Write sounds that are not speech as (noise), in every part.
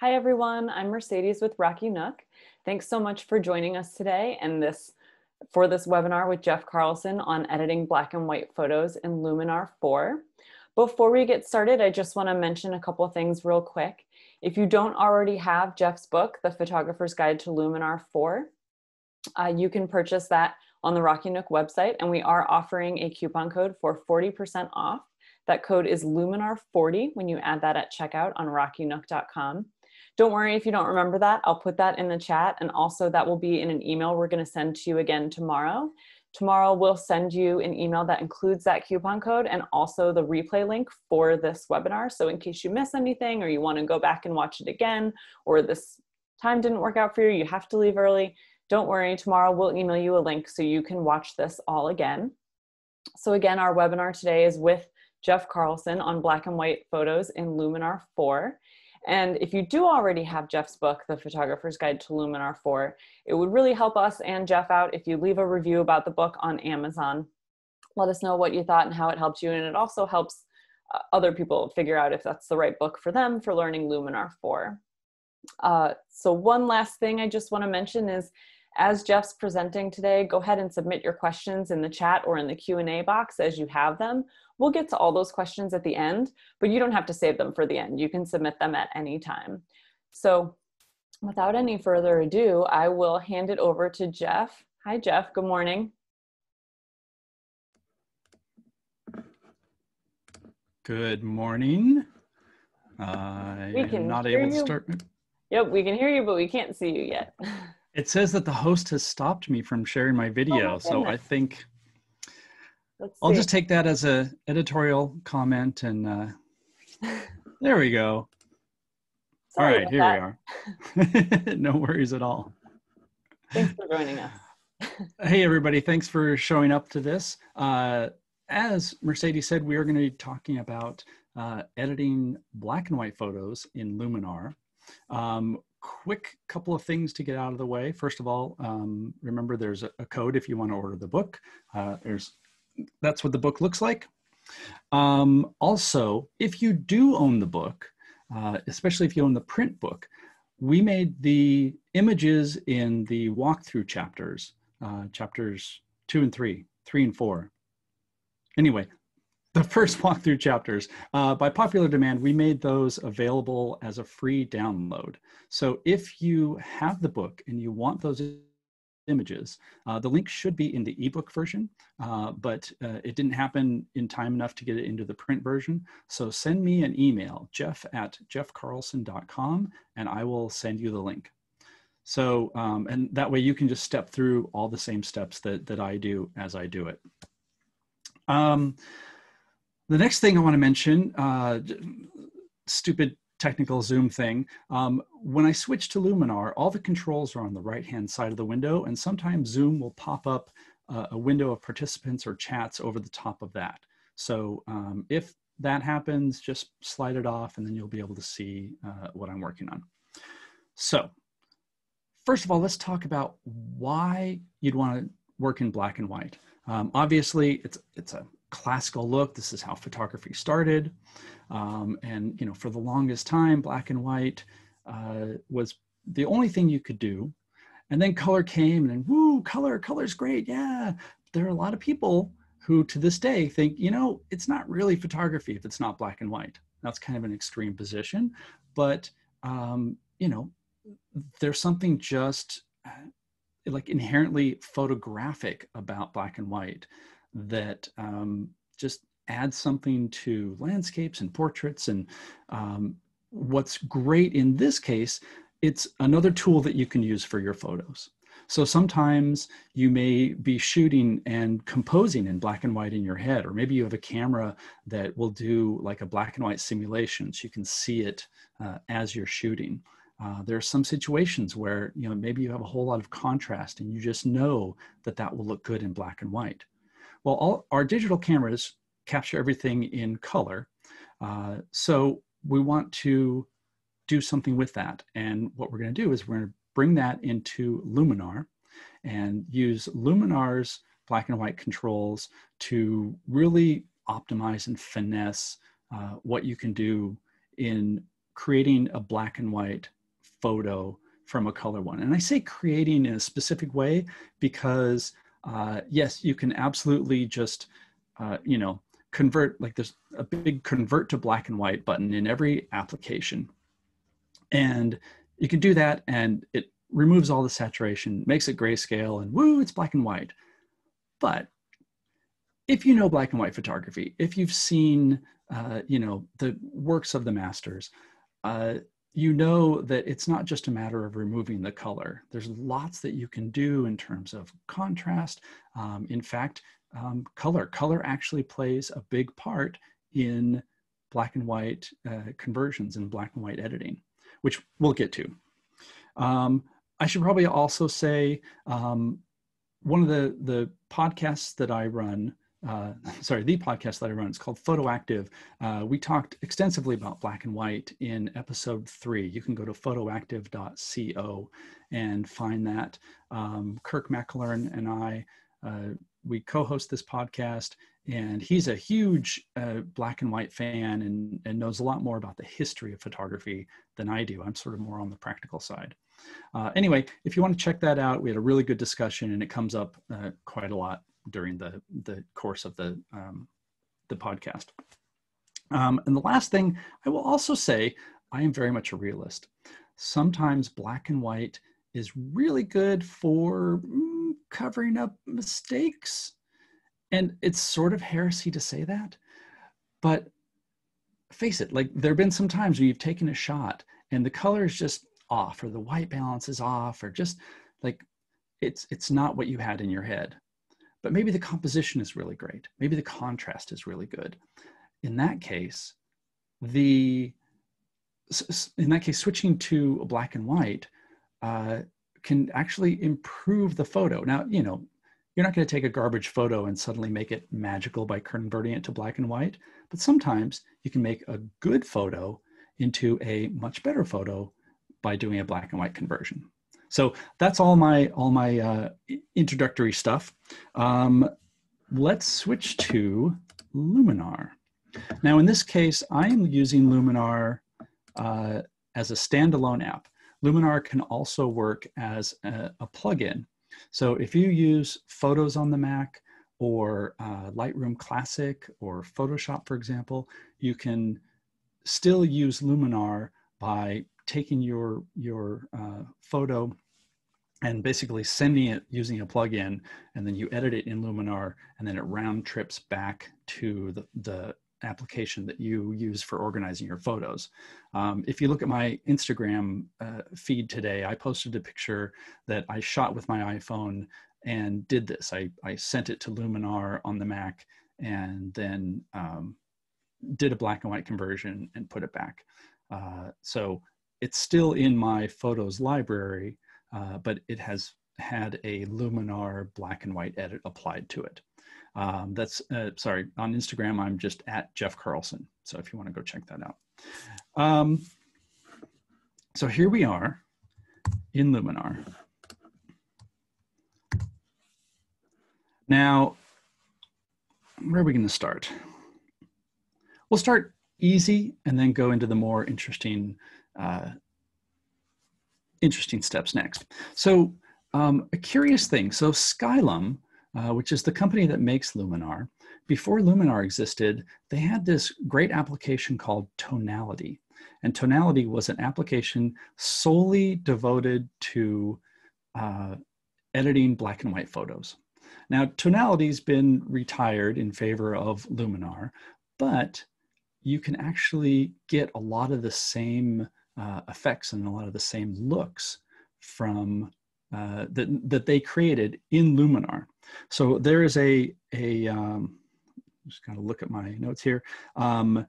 Hi everyone, I'm Mercedes with Rocky Nook. Thanks so much for joining us today and this for this webinar with Jeff Carlson on editing black and white photos in Luminar 4. Before we get started, I just want to mention a couple things real quick. If you don't already have Jeff's book, The Photographer's Guide to Luminar 4, uh, you can purchase that on the Rocky Nook website, and we are offering a coupon code for 40% off. That code is Luminar40 when you add that at checkout on rockynook.com. Don't worry if you don't remember that. I'll put that in the chat, and also that will be in an email we're going to send to you again tomorrow. Tomorrow we'll send you an email that includes that coupon code and also the replay link for this webinar. So in case you miss anything or you want to go back and watch it again, or this time didn't work out for you, you have to leave early, don't worry, tomorrow we'll email you a link so you can watch this all again. So again, our webinar today is with Jeff Carlson on black and white photos in Luminar 4. And if you do already have Jeff's book, The Photographer's Guide to Luminar 4, it would really help us and Jeff out if you leave a review about the book on Amazon. Let us know what you thought and how it helped you. And it also helps uh, other people figure out if that's the right book for them for learning Luminar 4. Uh, so one last thing I just want to mention is as Jeff's presenting today, go ahead and submit your questions in the chat or in the Q&A box as you have them. We'll get to all those questions at the end, but you don't have to save them for the end. You can submit them at any time. So without any further ado, I will hand it over to Jeff. Hi, Jeff. Good morning. Good morning. I am not able you. to start. Yep, we can hear you, but we can't see you yet. (laughs) It says that the host has stopped me from sharing my video, oh, so I think I'll just take that as a editorial comment and uh, there we go. (laughs) Sorry all right, here that. we are. (laughs) no worries at all. Thanks for joining us. (laughs) hey everybody, thanks for showing up to this. Uh, as Mercedes said, we are going to be talking about uh, editing black and white photos in Luminar. Um, quick couple of things to get out of the way. First of all, um, remember there's a, a, code if you want to order the book. Uh, there's that's what the book looks like. Um, also, if you do own the book, uh, especially if you own the print book, we made the images in the walkthrough chapters, uh, chapters two and three, three and four. Anyway, the first (laughs) walkthrough chapters. Uh, by popular demand, we made those available as a free download. So if you have the book and you want those images, uh, the link should be in the ebook version, uh, but uh, it didn't happen in time enough to get it into the print version. So send me an email, jeff at jeffcarlson.com, and I will send you the link. So, um, and that way you can just step through all the same steps that, that I do as I do it. Um, the next thing I want to mention, uh, stupid technical zoom thing. Um, when I switch to Luminar, all the controls are on the right-hand side of the window, and sometimes Zoom will pop up uh, a window of participants or chats over the top of that. So um, if that happens, just slide it off, and then you'll be able to see uh, what I'm working on. So first of all, let's talk about why you'd want to work in black and white. Um, obviously, it's, it's a classical look. This is how photography started. Um, and, you know, for the longest time, black and white uh, was the only thing you could do. And then color came and woo, color, color's great. Yeah. There are a lot of people who to this day think, you know, it's not really photography if it's not black and white. That's kind of an extreme position. But, um, you know, there's something just uh, like inherently photographic about black and white that um, just adds something to landscapes and portraits. And um, what's great in this case, it's another tool that you can use for your photos. So sometimes you may be shooting and composing in black and white in your head, or maybe you have a camera that will do like a black and white simulation so you can see it uh, as you're shooting. Uh, there are some situations where you know maybe you have a whole lot of contrast and you just know that that will look good in black and white. Well, all our digital cameras capture everything in color. Uh, so we want to do something with that. And what we're going to do is we're going to bring that into Luminar and use Luminar's black and white controls to really optimize and finesse uh, what you can do in creating a black and white photo from a color one. And I say creating in a specific way because uh, yes, you can absolutely just, uh, you know, convert, like there's a big convert to black and white button in every application. And you can do that and it removes all the saturation, makes it grayscale and woo, it's black and white. But if you know black and white photography, if you've seen, uh, you know, the works of the masters, uh, you know that it's not just a matter of removing the color. There's lots that you can do in terms of contrast. Um, in fact, um, color. Color actually plays a big part in black and white uh, conversions and black and white editing, which we'll get to. Um, I should probably also say um, one of the, the podcasts that I run uh, (laughs) sorry, the podcast that I run. It's called Photoactive. Uh, we talked extensively about black and white in episode three. You can go to photoactive.co and find that. Um, Kirk McElhearn and I, uh, we co-host this podcast, and he's a huge uh, black and white fan and, and knows a lot more about the history of photography than I do. I'm sort of more on the practical side. Uh, anyway, if you want to check that out, we had a really good discussion, and it comes up uh, quite a lot during the the course of the um, the podcast. Um, and the last thing I will also say, I am very much a realist. Sometimes black and white is really good for mm, covering up mistakes, and it's sort of heresy to say that, but face it, like there have been some times where you've taken a shot and the color is just off, or the white balance is off, or just like it's it's not what you had in your head but maybe the composition is really great. Maybe the contrast is really good. In that case, the in that case, switching to black and white uh, can actually improve the photo. Now, you know, you're not going to take a garbage photo and suddenly make it magical by converting it to black and white, but sometimes you can make a good photo into a much better photo by doing a black and white conversion. So that's all my all my uh, introductory stuff. Um, let's switch to Luminar. Now, in this case, I am using Luminar uh, as a standalone app. Luminar can also work as a, a plugin. So if you use Photos on the Mac or uh, Lightroom Classic or Photoshop, for example, you can still use Luminar by taking your your uh, photo and basically sending it using a plugin, and then you edit it in Luminar, and then it round trips back to the, the application that you use for organizing your photos. Um, if you look at my Instagram uh, feed today, I posted a picture that I shot with my iPhone and did this. I, I sent it to Luminar on the Mac and then um, did a black and white conversion and put it back. Uh, so it's still in my photos library, uh, but it has had a Luminar black and white edit applied to it. Um, that's, uh, sorry, on Instagram, I'm just at Jeff Carlson. So if you want to go check that out. Um, so here we are in Luminar. Now, where are we going to start? We'll start easy and then go into the more interesting uh, interesting steps next. So um, a curious thing. So Skylum, uh, which is the company that makes Luminar, before Luminar existed, they had this great application called Tonality. And Tonality was an application solely devoted to uh, editing black and white photos. Now, Tonality's been retired in favor of Luminar, but you can actually get a lot of the same uh, effects and a lot of the same looks from uh, that, that they created in Luminar. So there is a, a um, just gotta look at my notes here. Um,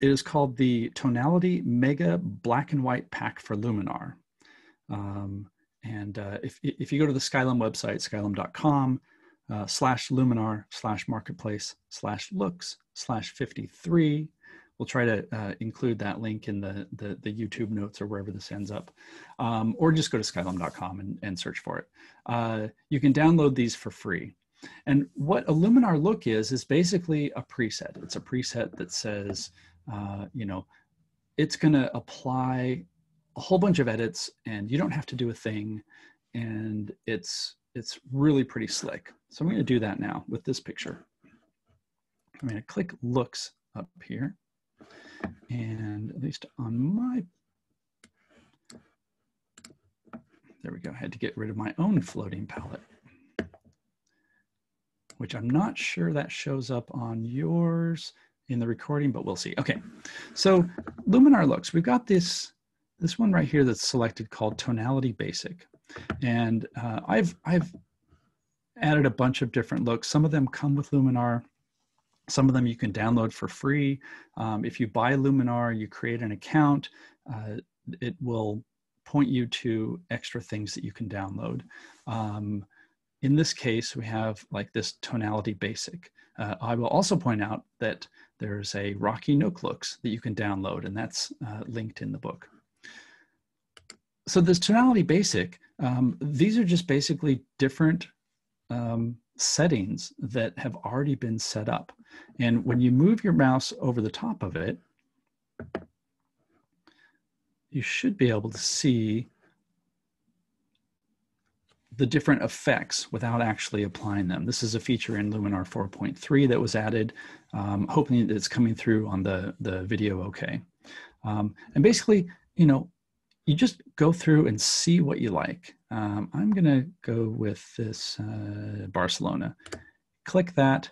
it is called the Tonality Mega Black and White Pack for Luminar. Um, and uh, if, if you go to the Skylum website, skylum.com uh, slash Luminar slash marketplace slash looks slash 53, we'll try to uh, include that link in the, the, the, YouTube notes or wherever this ends up. Um, or just go to skylum.com and, and search for it. Uh, you can download these for free. And what a Luminar look is, is basically a preset. It's a preset that says, uh, you know, it's going to apply a whole bunch of edits and you don't have to do a thing and it's it's really pretty slick. So I'm going to do that now with this picture. I'm going to click looks up here and at least on my there we go. I had to get rid of my own floating palette which I'm not sure that shows up on yours in the recording, but we'll see. Okay, so Luminar looks, we've got this, this one right here that's selected called Tonality Basic. And uh, I've, I've added a bunch of different looks. Some of them come with Luminar. Some of them you can download for free. Um, if you buy Luminar, you create an account, uh, it will point you to extra things that you can download. Um, in this case, we have like this tonality basic. Uh, I will also point out that there's a Rocky Nook looks that you can download and that's uh, linked in the book. So this tonality basic, um, these are just basically different um, settings that have already been set up. And when you move your mouse over the top of it, you should be able to see the different effects without actually applying them. This is a feature in Luminar 4.3 that was added, um, hoping that it's coming through on the, the video okay. Um, and basically, you know, you just go through and see what you like. Um, I'm gonna go with this uh, Barcelona. Click that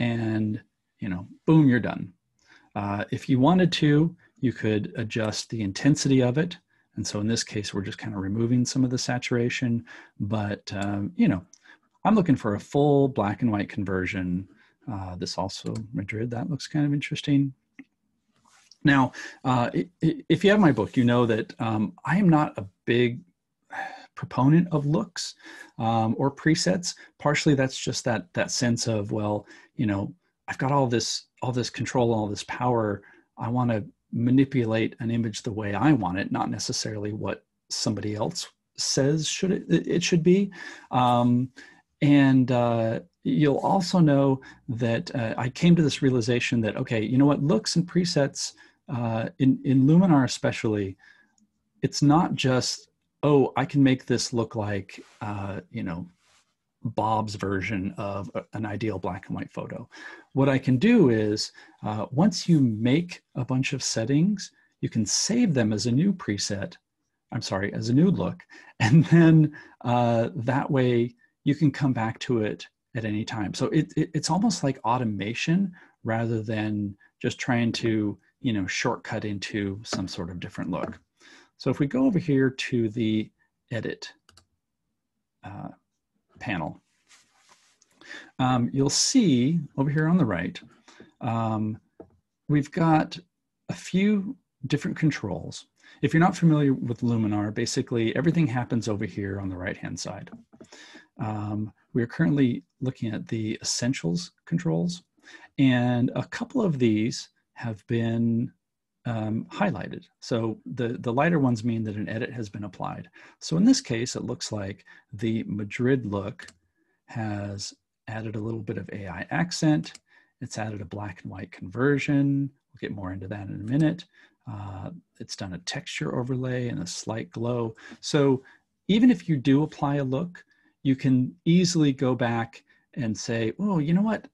and, you know, boom, you're done. Uh, if you wanted to, you could adjust the intensity of it. And so in this case, we're just kind of removing some of the saturation, but um, you know, I'm looking for a full black and white conversion. Uh, this also Madrid, that looks kind of interesting. Now, uh, if you have my book, you know that um, I am not a big proponent of looks um, or presets. Partially, that's just that that sense of well, you know, I've got all this all this control, all this power. I want to manipulate an image the way I want it, not necessarily what somebody else says should it, it should be. Um, and uh, you'll also know that uh, I came to this realization that, okay, you know what, looks and presets uh, in, in Luminar especially, it's not just, oh, I can make this look like, uh, you know, Bob's version of an ideal black and white photo. What I can do is uh, once you make a bunch of settings, you can save them as a new preset. I'm sorry, as a new look. (laughs) And then uh, that way you can come back to it at any time. So it, it, it's almost like automation rather than just trying to, you know, shortcut into some sort of different look. So if we go over here to the edit uh, panel, um, you'll see over here on the right, um, we've got a few different controls. If you're not familiar with Luminar, basically everything happens over here on the right-hand side. Um, we are currently looking at the essentials controls, and a couple of these have been um, highlighted. So the, the lighter ones mean that an edit has been applied. So in this case, it looks like the Madrid look has added a little bit of AI accent. It's added a black and white conversion. We'll get more into that in a minute. Uh, it's done a texture overlay and a slight glow. So even if you do apply a look, you can easily go back and say, oh, you know what?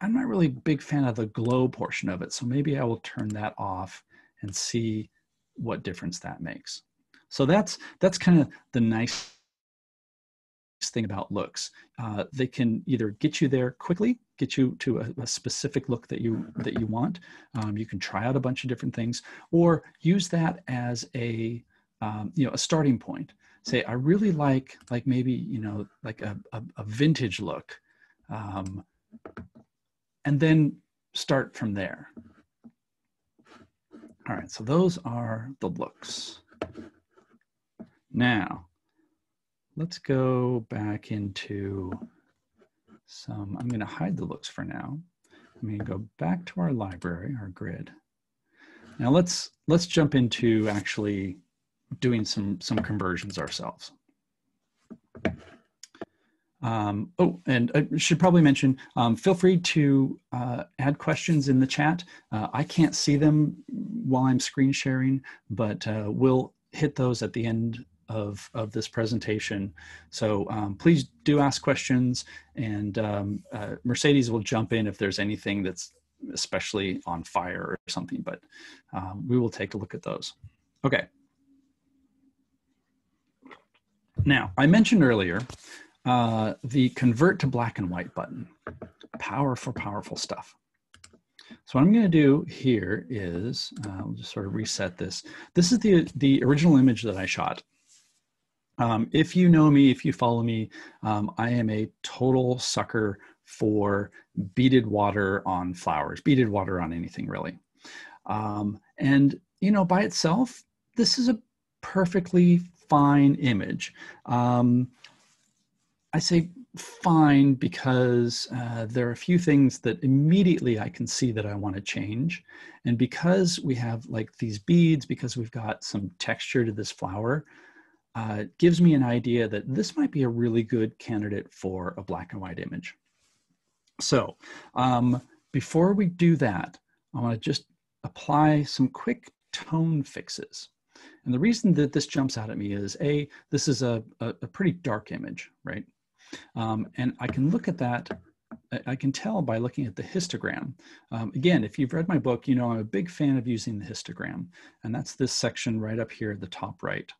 I'm not really a big fan of the glow portion of it. So maybe I will turn that off and see what difference that makes. So that's, that's kind of the nice thing about looks. Uh, they can either get you there quickly, get you to a, a specific look that you that you want. Um, you can try out a bunch of different things, or use that as a um, you know a starting point. Say, I really like like maybe you know like a, a, a vintage look, um, and then start from there. All right, so those are the looks. Now, let's go back into some, I'm gonna hide the looks for now. I'm gonna go back to our library, our grid. Now let's, let's jump into actually doing some, some conversions ourselves. Um, oh, and I should probably mention, um, feel free to uh, add questions in the chat. Uh, I can't see them while I'm screen sharing, but uh, we'll hit those at the end of, of this presentation. So um, please do ask questions and um, uh, Mercedes will jump in if there's anything that's especially on fire or something, but um, we will take a look at those. Okay. Now, I mentioned earlier uh, the convert to black and white button. Powerful, powerful stuff. So what I'm going to do here is, uh, I'll just sort of reset this. This is the, the original image that I shot. Um, if you know me, if you follow me, um, I am a total sucker for beaded water on flowers, beaded water on anything really. Um, and, you know, by itself, this is a perfectly fine image. Um, I say fine because uh, there are a few things that immediately I can see that I want to change. And because we have like these beads, because we've got some texture to this flower, uh, gives me an idea that this might be a really good candidate for a black and white image. So um, before we do that, I want to just apply some quick tone fixes. And the reason that this jumps out at me is A, this is a, a, a pretty dark image, right? Um, and I can look at that, I can tell by looking at the histogram. Um, again, if you've read my book, you know I'm a big fan of using the histogram. And that's this section right up here at the top right.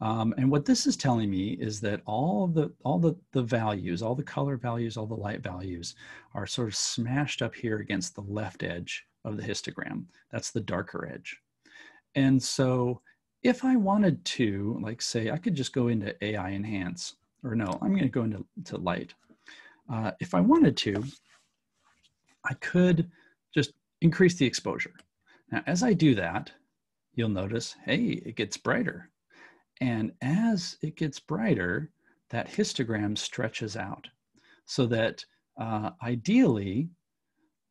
Um, and what this is telling me is that all the all the, the values, all the color values, all the light values are sort of smashed up here against the left edge of the histogram. That's the darker edge. And so if I wanted to, like say, I could just go into AI Enhance or no, I'm going to go into to light. Uh, if I wanted to, I could just increase the exposure. Now, as I do that, you'll notice, hey, it gets brighter. And as it gets brighter, that histogram stretches out so that uh, ideally,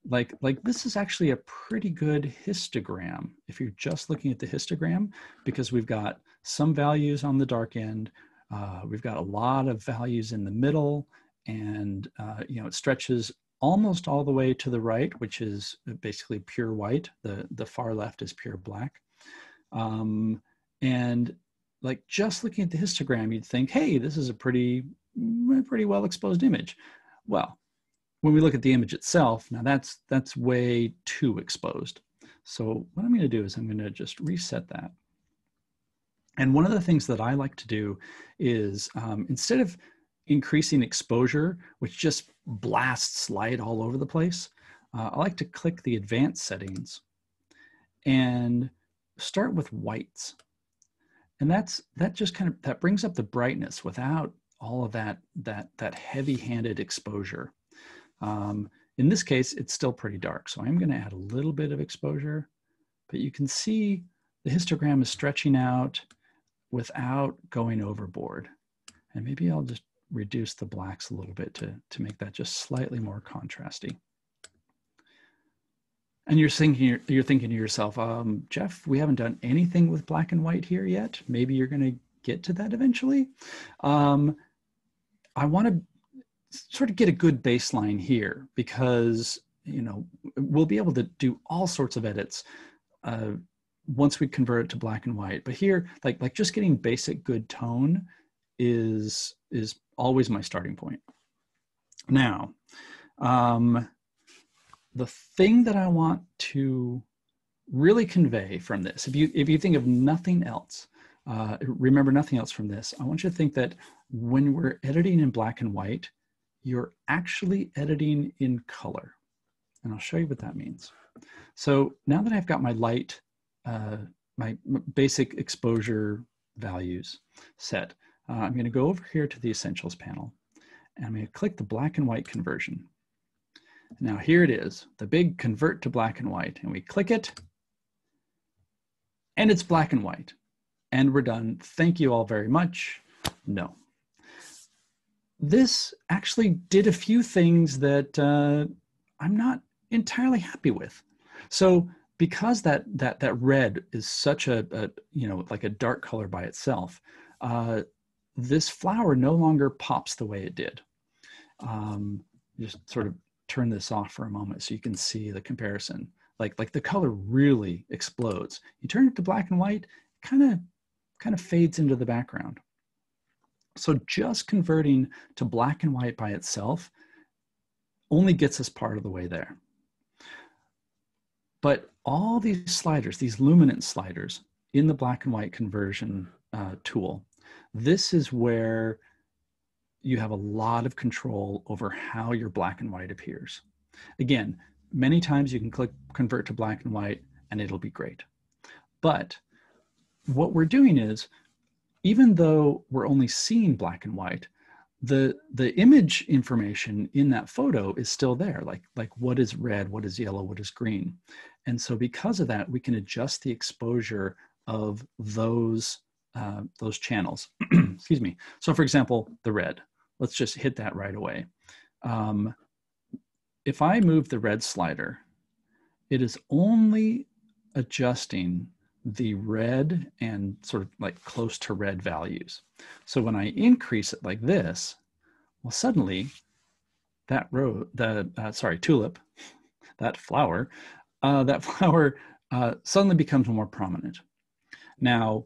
like, like this is actually a pretty good histogram if you're just looking at the histogram because we've got some values on the dark end, uh, we've got a lot of values in the middle and uh, you know it stretches almost all the way to the right, which is basically pure white. The, the far left is pure black. Um, and like just looking at the histogram, you'd think, hey, this is a pretty, pretty well exposed image. Well, when we look at the image itself, now that's, that's way too exposed. So what I'm gonna do is I'm gonna just reset that. And one of the things that I like to do is um, instead of increasing exposure, which just blasts light all over the place, uh, I like to click the advanced settings and start with whites. And that's that just kind of that brings up the brightness without all of that that that heavy-handed exposure. Um, in this case, it's still pretty dark, so I'm going to add a little bit of exposure, but you can see the histogram is stretching out without going overboard. And maybe I'll just reduce the blacks a little bit to, to make that just slightly more contrasty. And you're thinking, you're thinking to yourself, um, Jeff, we haven't done anything with black and white here yet. Maybe you're going to get to that eventually. Um, I want to sort of get a good baseline here because you know we'll be able to do all sorts of edits uh, once we convert it to black and white. But here, like like just getting basic good tone is is always my starting point. Now, um, the thing that I want to really convey from this, if you if you think of nothing else, uh, remember nothing else from this, I want you to think that when we're editing in black and white, you're actually editing in color. And I'll show you what that means. So now that I've got my light uh, my basic exposure values set. Uh, I'm going to go over here to the Essentials panel, and I'm going to click the black and white conversion. Now here it is, the big convert to black and white, and we click it, and it's black and white. And we're done. Thank you all very much. No. This actually did a few things that uh, I'm not entirely happy with. So because that that that red is such a, a you know like a dark color by itself, uh, this flower no longer pops the way it did. um, just sort of turn this off for a moment so you can see the comparison. Like, like the color really explodes. You turn it to black and white, kind of kind of fades into the background. So just converting to black and white by itself only gets us part of the way there. But all these sliders, these luminance sliders in the black and white conversion uh, tool, this is where you have a lot of control over how your black and white appears. Again, many times you can click convert to black and white and it'll be great. But what we're doing is, even though we're only seeing black and white, the the image information in that photo is still there like like what is red what is yellow what is green. And so because of that we can adjust the exposure of those uh, those channels. (clears throat) Excuse me. So for example the red. Let's just hit that right away. Um, if i move the red slider it is only adjusting the red and sort of like close to red values. So when I increase it like this, well, suddenly that row, the uh, sorry, tulip, (laughs) that flower, uh, that (laughs) flower uh, suddenly becomes more prominent. Now,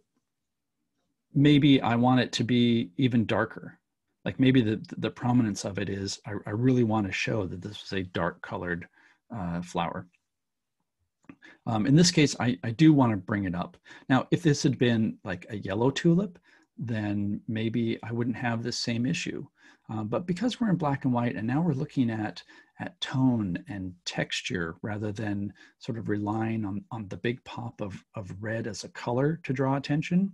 maybe I want it to be even darker. Like maybe the, the prominence of it is, I, I really want to show that this is a dark colored uh, flower. Um, in this case, I, I do want to bring it up. Now, if this had been like a yellow tulip, then maybe I wouldn't have this same issue. Uh, but because we're in black and white and now we're looking at, at tone and texture rather than sort of relying on, on the big pop of, of red as a color to draw attention,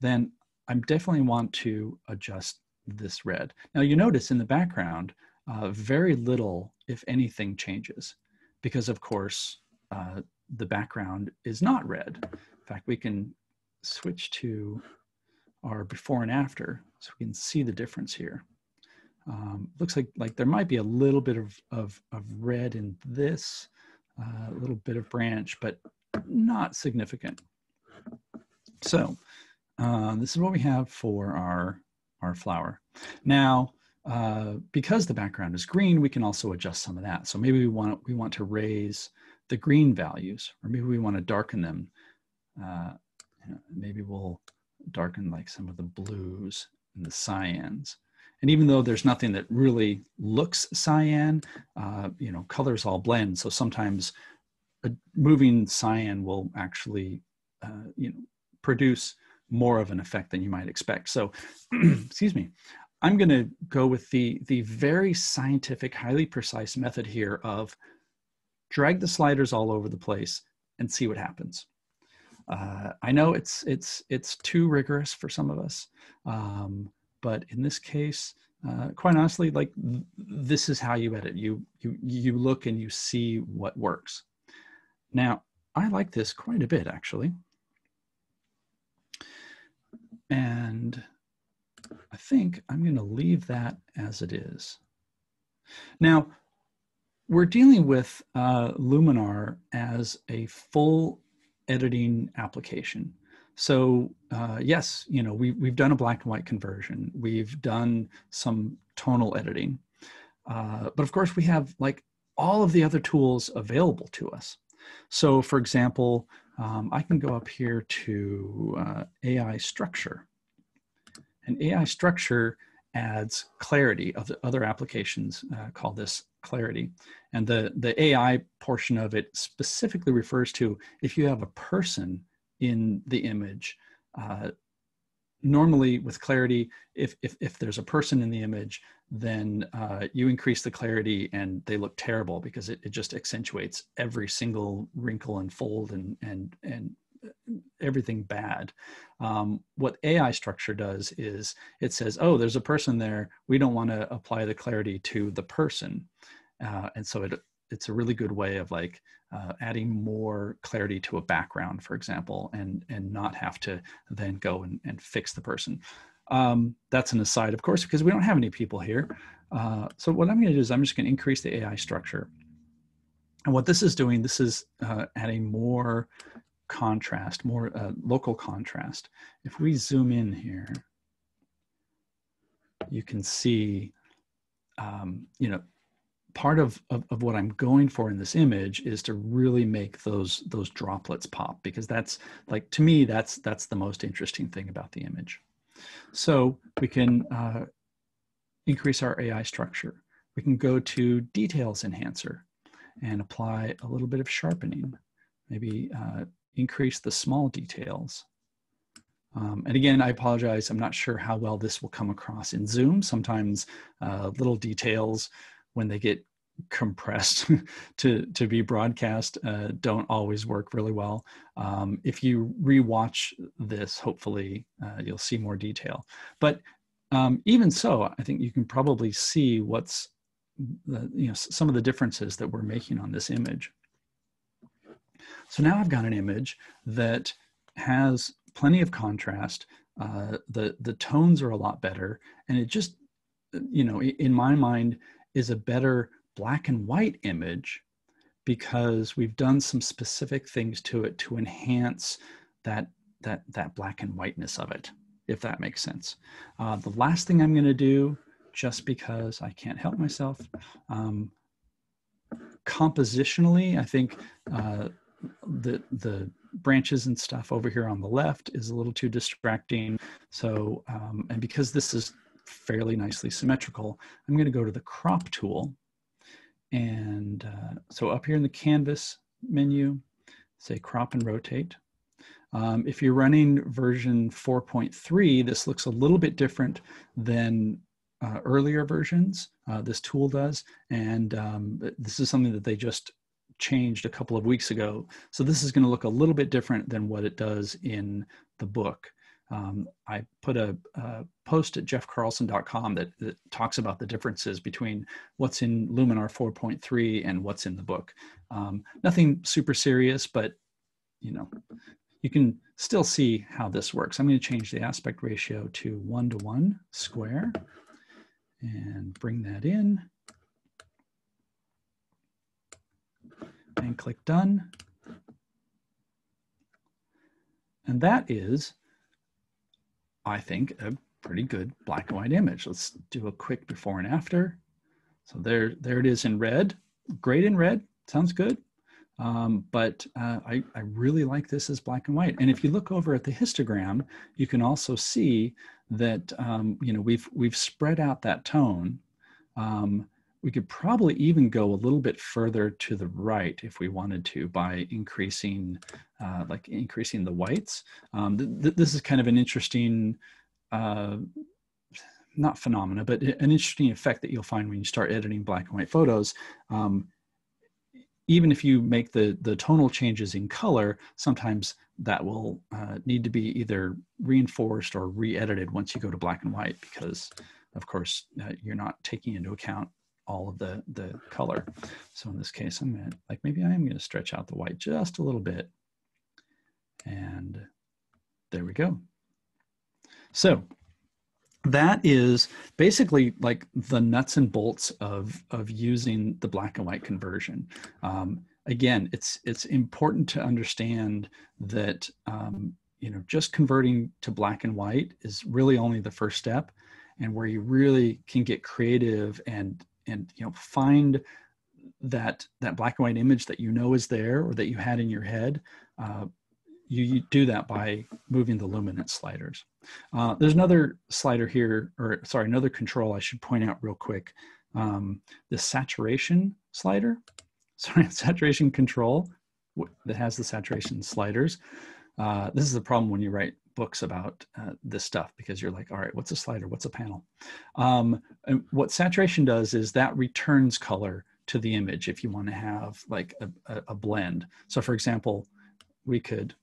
then I definitely want to adjust this red. Now you notice in the background, uh, very little, if anything, changes because of course uh, the background is not red. In fact, we can switch to our before and after so we can see the difference here. Um, looks like, like there might be a little bit of, of, of red in this, uh, little bit of branch, but not significant. So uh, this is what we have for our, our flower. Now, uh, because the background is green, we can also adjust some of that. So maybe we want, we want to raise the green values, or maybe we want to darken them. Uh, maybe we'll darken like some of the blues and the cyans. And even though there's nothing that really looks cyan, uh, you know, colors all blend. So sometimes a moving cyan will actually, uh, you know, produce more of an effect than you might expect. So, (clears throat) excuse me, I'm going to go with the the very scientific, highly precise method here of drag the sliders all over the place and see what happens. Uh, I know it's it's it's too rigorous for some of us, um, but in this case, uh, quite honestly, like th this is how you edit. You you you look and you see what works. Now, I like this quite a bit actually, and I think I'm going to leave that as it is. Now, we're dealing with uh, Luminar as a full editing application. So uh, yes, you know, we, we've done a black and white conversion. We've done some tonal editing. Uh, but of course we have like all of the other tools available to us. So for example, um, I can go up here to uh, AI structure. And AI structure adds clarity of the other applications uh, call this clarity. And the, the AI portion of it specifically refers to if you have a person in the image, uh, normally with clarity, if, if, if there's a person in the image, then uh, you increase the clarity and they look terrible because it, it just accentuates every single wrinkle and fold and, and, and everything bad. Um, what AI structure does is it says, oh, there's a person there. We don't want to apply the clarity to the person. Uh, and so it, it's a really good way of like uh, adding more clarity to a background, for example, and, and not have to then go and, and fix the person. Um, that's an aside, of course, because we don't have any people here. Uh, so what I'm going to do is I'm just going to increase the AI structure. And what this is doing, this is uh, adding more contrast, more uh, local contrast. If we zoom in here, you can see um, you know, part of, of, of, what I'm going for in this image is to really make those those droplets pop because that's like to me that's that's the most interesting thing about the image. So we can uh, increase our AI structure. We can go to details enhancer and apply a little bit of sharpening, maybe uh, increase the small details. Um, and again, I apologize. I'm not sure how well this will come across in Zoom. Sometimes uh, little details when they get compressed (laughs) to to be broadcast uh, don't always work really well. Um, if you rewatch this, hopefully uh, you'll see more detail. But um, even so, I think you can probably see what's the, you know some of the differences that we're making on this image. So now I've got an image that has plenty of contrast. Uh, the the tones are a lot better, and it just you know in my mind is a better black and white image because we've done some specific things to it to enhance that that that black and whiteness of it if that makes sense uh, the last thing i'm going to do just because i can't help myself um, compositionally i think uh, the the branches and stuff over here on the left is a little too distracting so um, and because this is fairly nicely symmetrical i'm going to go to the crop tool and uh, so up here in the canvas menu, say crop and rotate. Um, if you're running version 4.3, this looks a little bit different than uh, earlier versions. Uh, this tool does, and um, this is something that they just changed a couple of weeks ago. So this is going to look a little bit different than what it does in the book. Um, I put a, a, post at jeffcarlson.com that, that, talks about the differences between what's in Luminar 4.3 and what's in the book. Um, nothing super serious, but you know, you can still see how this works. I'm going to change the aspect ratio to one to one square and bring that in and click done. And that is I think, a pretty good black and white image. Let's do a quick before and after. So there, there it is in red. Great in red, sounds good. Um, but uh, I, I really like this as black and white. And if you look over at the histogram, you can also see that um, you know we've we've spread out that tone. Um, we could probably even go a little bit further to the right if we wanted to by increasing, uh, like increasing the whites. Um, th th this is kind of an interesting, uh, not phenomena, but an interesting effect that you'll find when you start editing black and white photos. Um, even if you make the, the tonal changes in color, sometimes that will uh, need to be either reinforced or re-edited once you go to black and white because of course uh, you're not taking into account all of the, the color. So in this case, I'm gonna, like, maybe I am gonna stretch out the white just a little bit. And there we go. So that is basically like the nuts and bolts of, of using the black and white conversion. Um, again, it's, it's important to understand that, um, you know, just converting to black and white is really only the first step and where you really can get creative and and you know find that that black and white image that you know is there or that you had in your head uh, you, you, do that by moving the luminance sliders. Uh, there's another slider here or sorry another control i should point out real quick um, the saturation slider. (laughs) Sorry saturation control that has the saturation sliders. Uh, this is the problem when you write books about uh, this stuff because you're like, all right, what's a slider? What's a panel? Um, and what saturation does is that returns color to the image if you want to have like a, a, blend. So for example, we could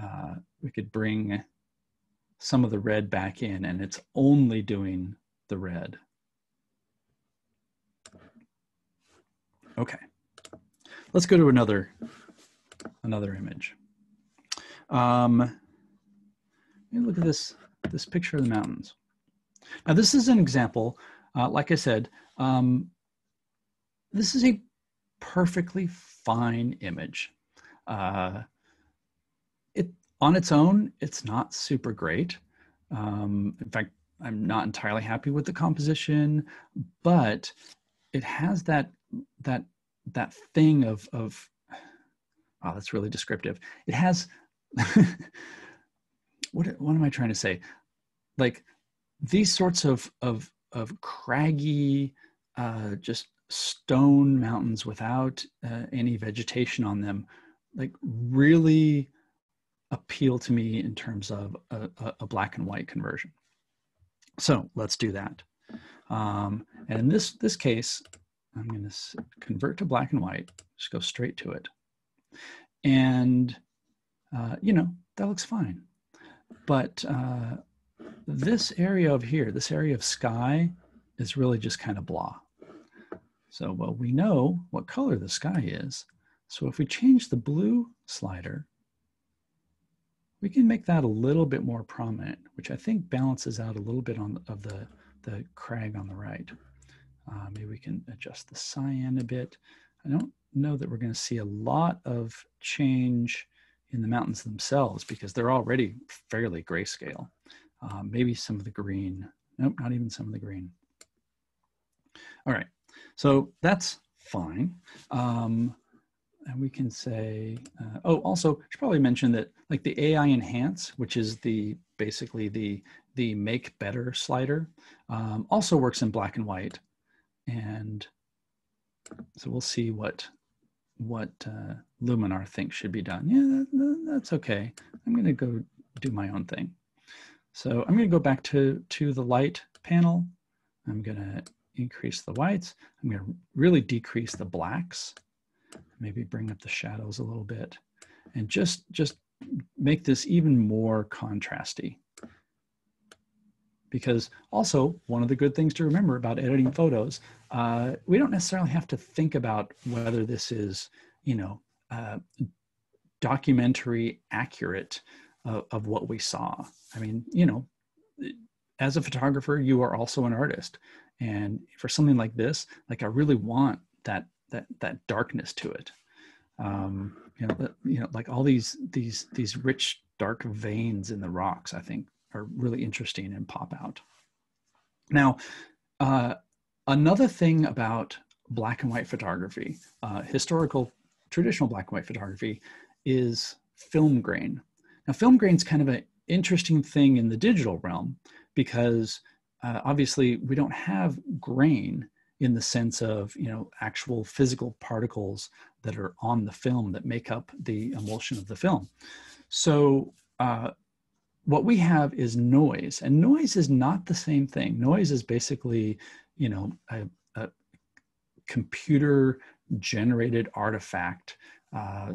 uh, we could bring some of the red back in and it's only doing the red. Okay, let's go to another another image. Um, look at this, this picture of the mountains. Now this is an example, uh, like I said, um, this is a perfectly fine image. Uh, it On its own, it's not super great. Um, in fact, I'm not entirely happy with the composition, but it has that that that thing of of oh that's really descriptive. It has (laughs) what what am I trying to say? Like these sorts of of of craggy, uh, just stone mountains without uh, any vegetation on them, like really appeal to me in terms of a, a black and white conversion. So let's do that. Um, and in this, this case, I'm going to convert to black and white, just go straight to it. And, uh, you know, that looks fine. But uh, this area over here, this area of sky is really just kind of blah. So, well, we know what color the sky is. So if we change the blue slider, we can make that a little bit more prominent, which I think balances out a little bit on of the, the crag on the right. Uh, maybe we can adjust the cyan a bit. I don't know that we're going to see a lot of change in the mountains themselves because they're already fairly grayscale. Uh, maybe some of the green. Nope, not even some of the green. All right, so that's fine. Um, and we can say, uh, oh, also, should probably mention that like the AI enhance, which is the basically the the make better slider, um, also works in black and white. And so we'll see what what uh, Luminar thinks should be done. Yeah, that, that's okay. I'm going to go do my own thing. So I'm going to go back to, to the light panel. I'm going to increase the whites. I'm going to really decrease the blacks maybe bring up the shadows a little bit and just just make this even more contrasty because also one of the good things to remember about editing photos uh, we don't necessarily have to think about whether this is you know uh, documentary accurate of, of what we saw i mean you know as a photographer you are also an artist and for something like this like i really want that that that darkness to it. Um, you know, you know, like all these these these rich dark veins in the rocks, I think, are really interesting and pop out. Now, uh, another thing about black and white photography, uh, historical traditional black and white photography, is film grain. Now, film grain is kind of an interesting thing in the digital realm because uh, obviously we don't have grain in the sense of you know actual physical particles that are on the film that make up the emulsion of the film so uh, what we have is noise and noise is not the same thing. Noise is basically you know a, a computer generated artifact. Uh,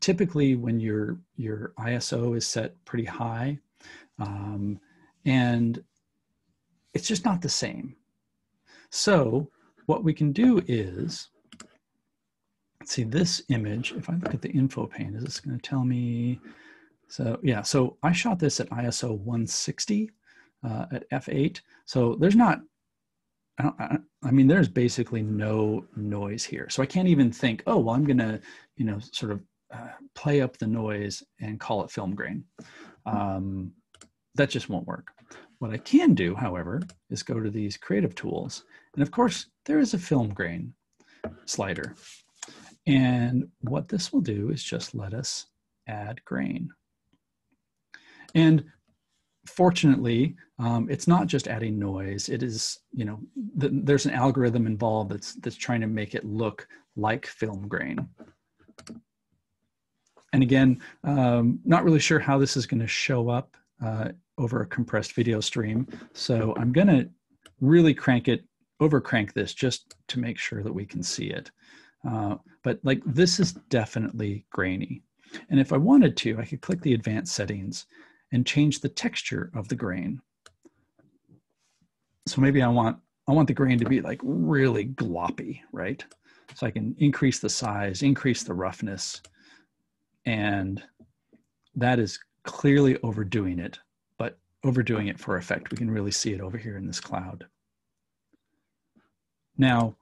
typically when your your iso is set pretty high um, and it's just not the same. So what we can do is, see this image, if I look at the info pane, is this gonna tell me, so yeah, so I shot this at ISO 160 uh, at f8. So there's not, I, I, I, mean, there's basically no noise here. So I can't even think, oh, well, I'm gonna, you know, sort of uh, play up the noise and call it film grain. Um, that just won't work. What I can do, however, is go to these creative tools. And of course, there is a film grain slider. And what this will do is just let us add grain. And fortunately, um, it's not just adding noise. It is, you know, th there's an algorithm involved that's that's trying to make it look like film grain. And again, um, not really sure how this is going to show up uh, over a compressed video stream. So I'm going to really crank it, over crank this just to make sure that we can see it. Uh, but like this is definitely grainy. And if I wanted to, I could click the advanced settings and change the texture of the grain. So maybe I want, I want the grain to be like really gloppy, right? So I can increase the size, increase the roughness, and that is clearly overdoing it but overdoing it for effect. We can really see it over here in this cloud. Now,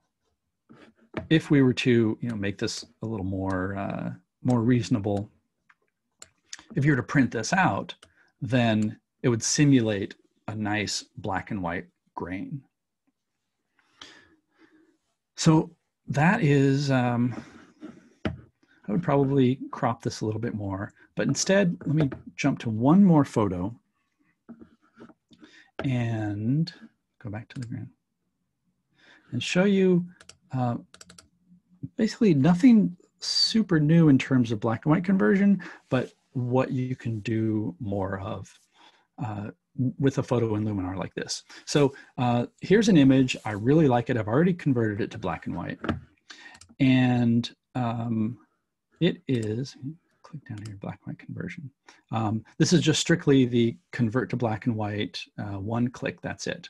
if we were to, you know, make this a little more, uh, more reasonable, if you were to print this out, then it would simulate a nice black and white grain. So that is, um, I would probably crop this a little bit more, but instead, let me jump to one more photo and go back to the ground and show you uh, basically nothing super new in terms of black and white conversion, but what you can do more of uh, with a photo in Luminar like this. So uh, here's an image. I really like it. I've already converted it to black and white. And um, it is, click down here, black and white conversion. Um, this is just strictly the convert to black and white, uh, one click, that's it.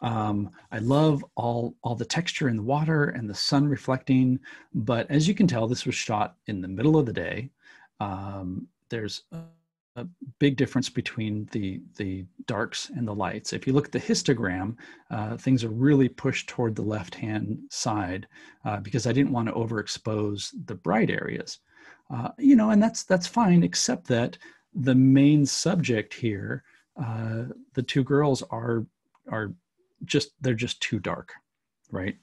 Um, I love all, all the texture in the water and the sun reflecting, but as you can tell, this was shot in the middle of the day. Um, there's a big difference between the the darks and the lights. If you look at the histogram, uh, things are really pushed toward the left hand side uh, because I didn't want to overexpose the bright areas. Uh, you know, and that's that's fine, except that the main subject here, uh, the two girls are are just they're just too dark, right?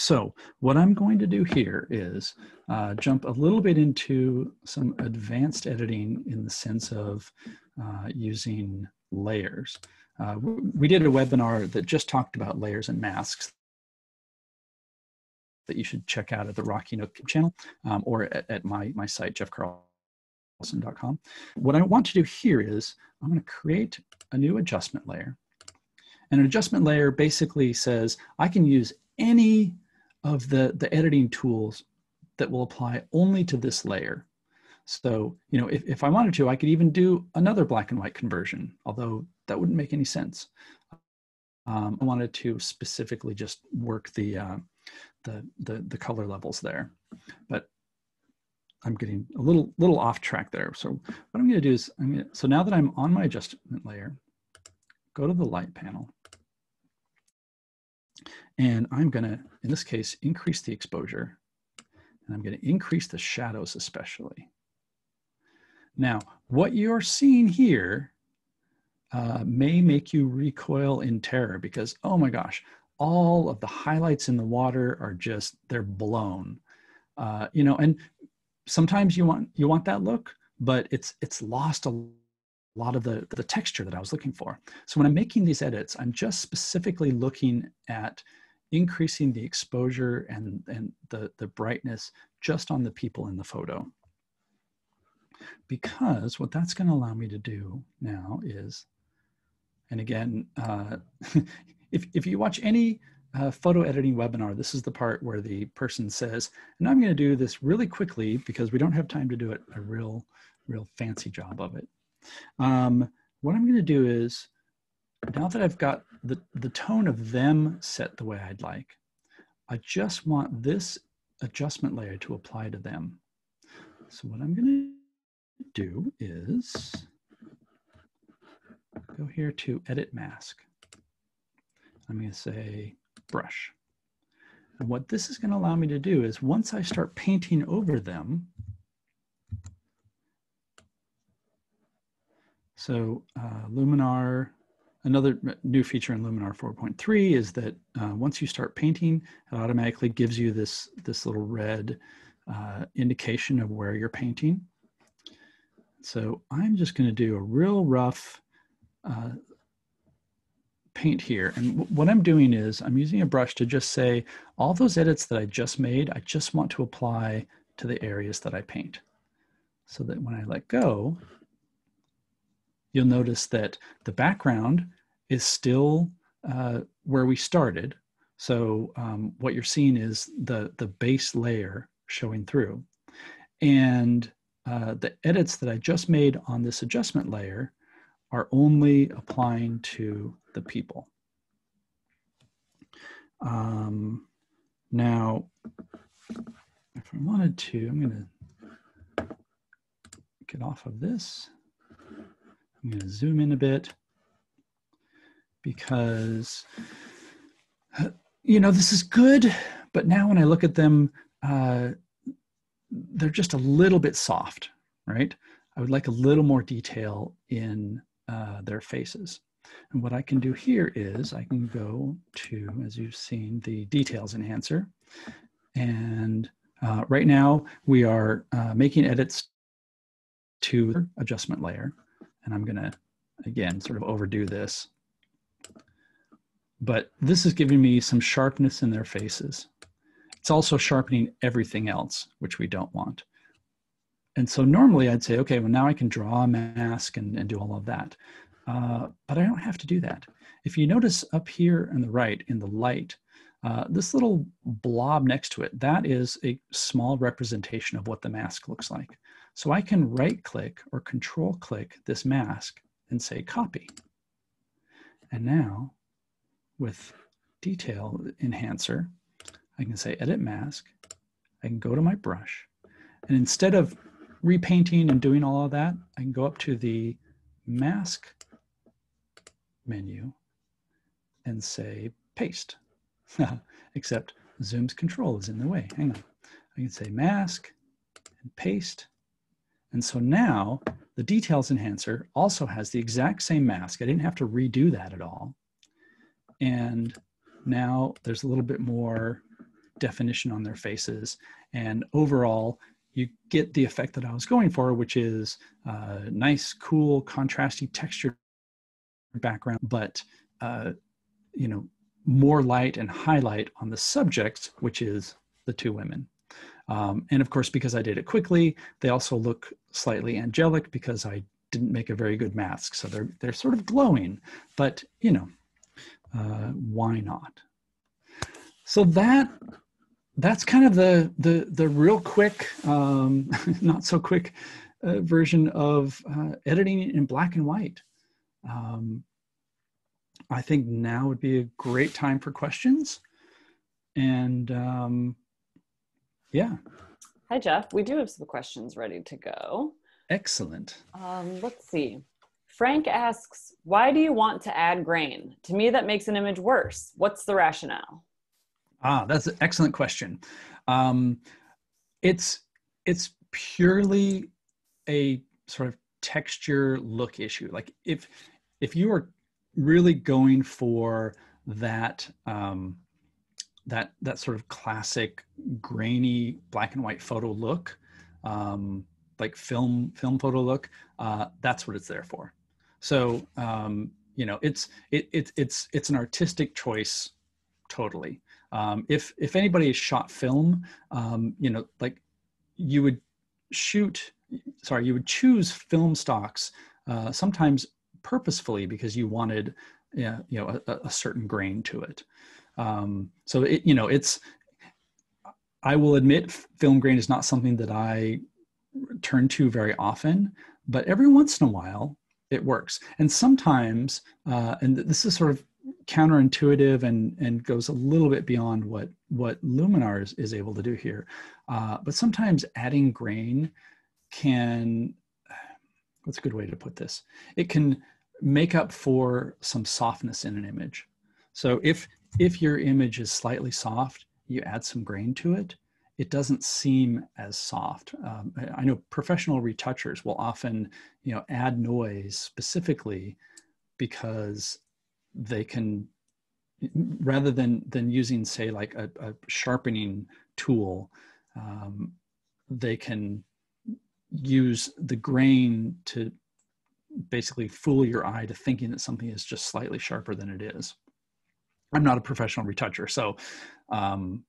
So what I'm going to do here is uh, jump a little bit into some advanced editing in the sense of uh, using layers. Uh, we did a webinar that just talked about layers and masks that you should check out at the Rocky Nook channel um, or at, at, my, my site, jeffcarlson.com. What I want to do here is I'm going to create a new adjustment layer. And an adjustment layer basically says I can use any of the, the editing tools that will apply only to this layer. So, you know, if, if I wanted to, I could even do another black and white conversion, although that wouldn't make any sense. Um, I wanted to specifically just work the, uh, the, the, the color levels there, but I'm getting a little, little off track there. So what I'm gonna do is, I'm gonna, so now that I'm on my adjustment layer, go to the light panel and I'm gonna, in this case, increase the exposure. And I'm gonna increase the shadows especially. Now, what you're seeing here uh, may make you recoil in terror because, oh my gosh, all of the highlights in the water are just, they're blown. Uh, you know, and sometimes you want, you want that look, but it's, it's lost a lot of the, the texture that I was looking for. So when I'm making these edits, I'm just specifically looking at increasing the exposure and, and the, the brightness just on the people in the photo. Because what that's going to allow me to do now is, and again, uh, (laughs) if, if you watch any uh, photo editing webinar, this is the part where the person says, and I'm going to do this really quickly because we don't have time to do it a real, real fancy job of it. Um, what I'm going to do is now that I've got the, the tone of them set the way I'd like, I just want this adjustment layer to apply to them. So what I'm going to do is go here to edit mask. I'm going to say brush. And what this is going to allow me to do is once I start painting over them, so uh, Luminar Another new feature in Luminar 4.3 is that uh, once you start painting, it automatically gives you this, this little red uh, indication of where you're painting. So I'm just gonna do a real rough uh, paint here. And what I'm doing is I'm using a brush to just say, all those edits that I just made, I just want to apply to the areas that I paint. So that when I let go, you'll notice that the background is still uh, where we started. So um, what you're seeing is the, the base layer showing through. And uh, the edits that I just made on this adjustment layer are only applying to the people. Um, now, if I wanted to, I'm going to get off of this. I'm going to zoom in a bit because, you know, this is good, but now when I look at them, uh, they're just a little bit soft, right? I would like a little more detail in uh, their faces. And what I can do here is I can go to, as you've seen, the details enhancer. And uh, right now we are uh, making edits to the adjustment layer. And I'm gonna, again, sort of overdo this. But this is giving me some sharpness in their faces. It's also sharpening everything else, which we don't want. And so normally I'd say, okay, well now I can draw a mask and, and do all of that. Uh, but I don't have to do that. If you notice up here on the right in the light, uh, this little blob next to it, that is a small representation of what the mask looks like. So I can right click or control click this mask and say copy. And now with detail enhancer, I can say edit mask. I can go to my brush. And instead of repainting and doing all of that, I can go up to the mask menu and say paste. (laughs) Except Zoom's control is in the way. Hang on. I can say mask and paste. And so now the details enhancer also has the exact same mask. I didn't have to redo that at all. And now there's a little bit more definition on their faces. And overall, you get the effect that I was going for, which is uh, nice, cool, contrasty texture background, but uh, you know, more light and highlight on the subject, which is the two women. Um, and of course, because I did it quickly, they also look slightly angelic because I didn't make a very good mask. So they're they're sort of glowing, but you know, uh, why not? So that that's kind of the the the real quick, um, (laughs) not so quick uh, version of uh, editing in black and white. Um, I think now would be a great time for questions, and um, yeah. Hi Jeff, we do have some questions ready to go. Excellent. Um, let's see. Frank asks, why do you want to add grain? To me, that makes an image worse. What's the rationale? Ah, that's an excellent question. Um, it's it's purely a sort of texture look issue. Like if if you are really going for that um, that that sort of classic grainy black and white photo look, um, like film film photo look, uh, that's what it's there for. So um, you know, it's it, it it's it's an artistic choice, totally. Um, if if anybody has shot film, um, you know, like you would shoot, sorry, you would choose film stocks uh, sometimes purposefully because you wanted, you know, a, a certain grain to it. Um, so it, you know, it's. I will admit, film grain is not something that I turn to very often, but every once in a while it works. And sometimes, uh, and this is sort of counterintuitive and and goes a little bit beyond what what Luminar is, is able to do here. Uh, but sometimes adding grain can what's a good way to put this? It can make up for some softness in an image. So if if your image is slightly soft, you add some grain to it, it doesn't seem as soft. Um, I know professional retouchers will often, you know, add noise specifically because they can rather than than using say like a, a sharpening tool um, they can use the grain to basically fool your eye to thinking that something is just slightly sharper than it is i'm not a professional retoucher so um,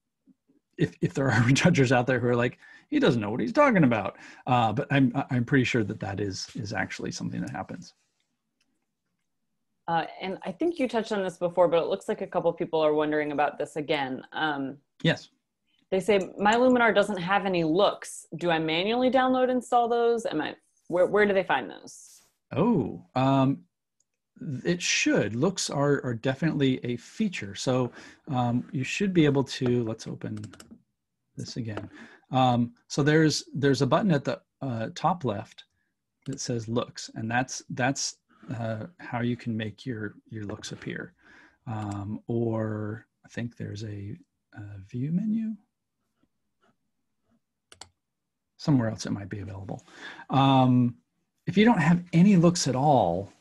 if, if there are (laughs) retouchers out there who are like he doesn't know what he's talking about uh, but i'm i'm pretty sure that that is is actually something that happens uh, and I think you touched on this before, but it looks like a couple people are wondering about this again. Um, yes. They say my Luminar doesn't have any looks. Do I manually download install those? Am I where where do they find those? Oh, um, it should. Looks are are definitely a feature. So um, you should be able to. Let's open this again. Um, so there's there's a button at the uh, top left that says looks, and that's that's uh, how you can make your your looks appear. Um, or I think there's a, a, view menu. Somewhere else it might be available. Um, if you don't have any looks at all,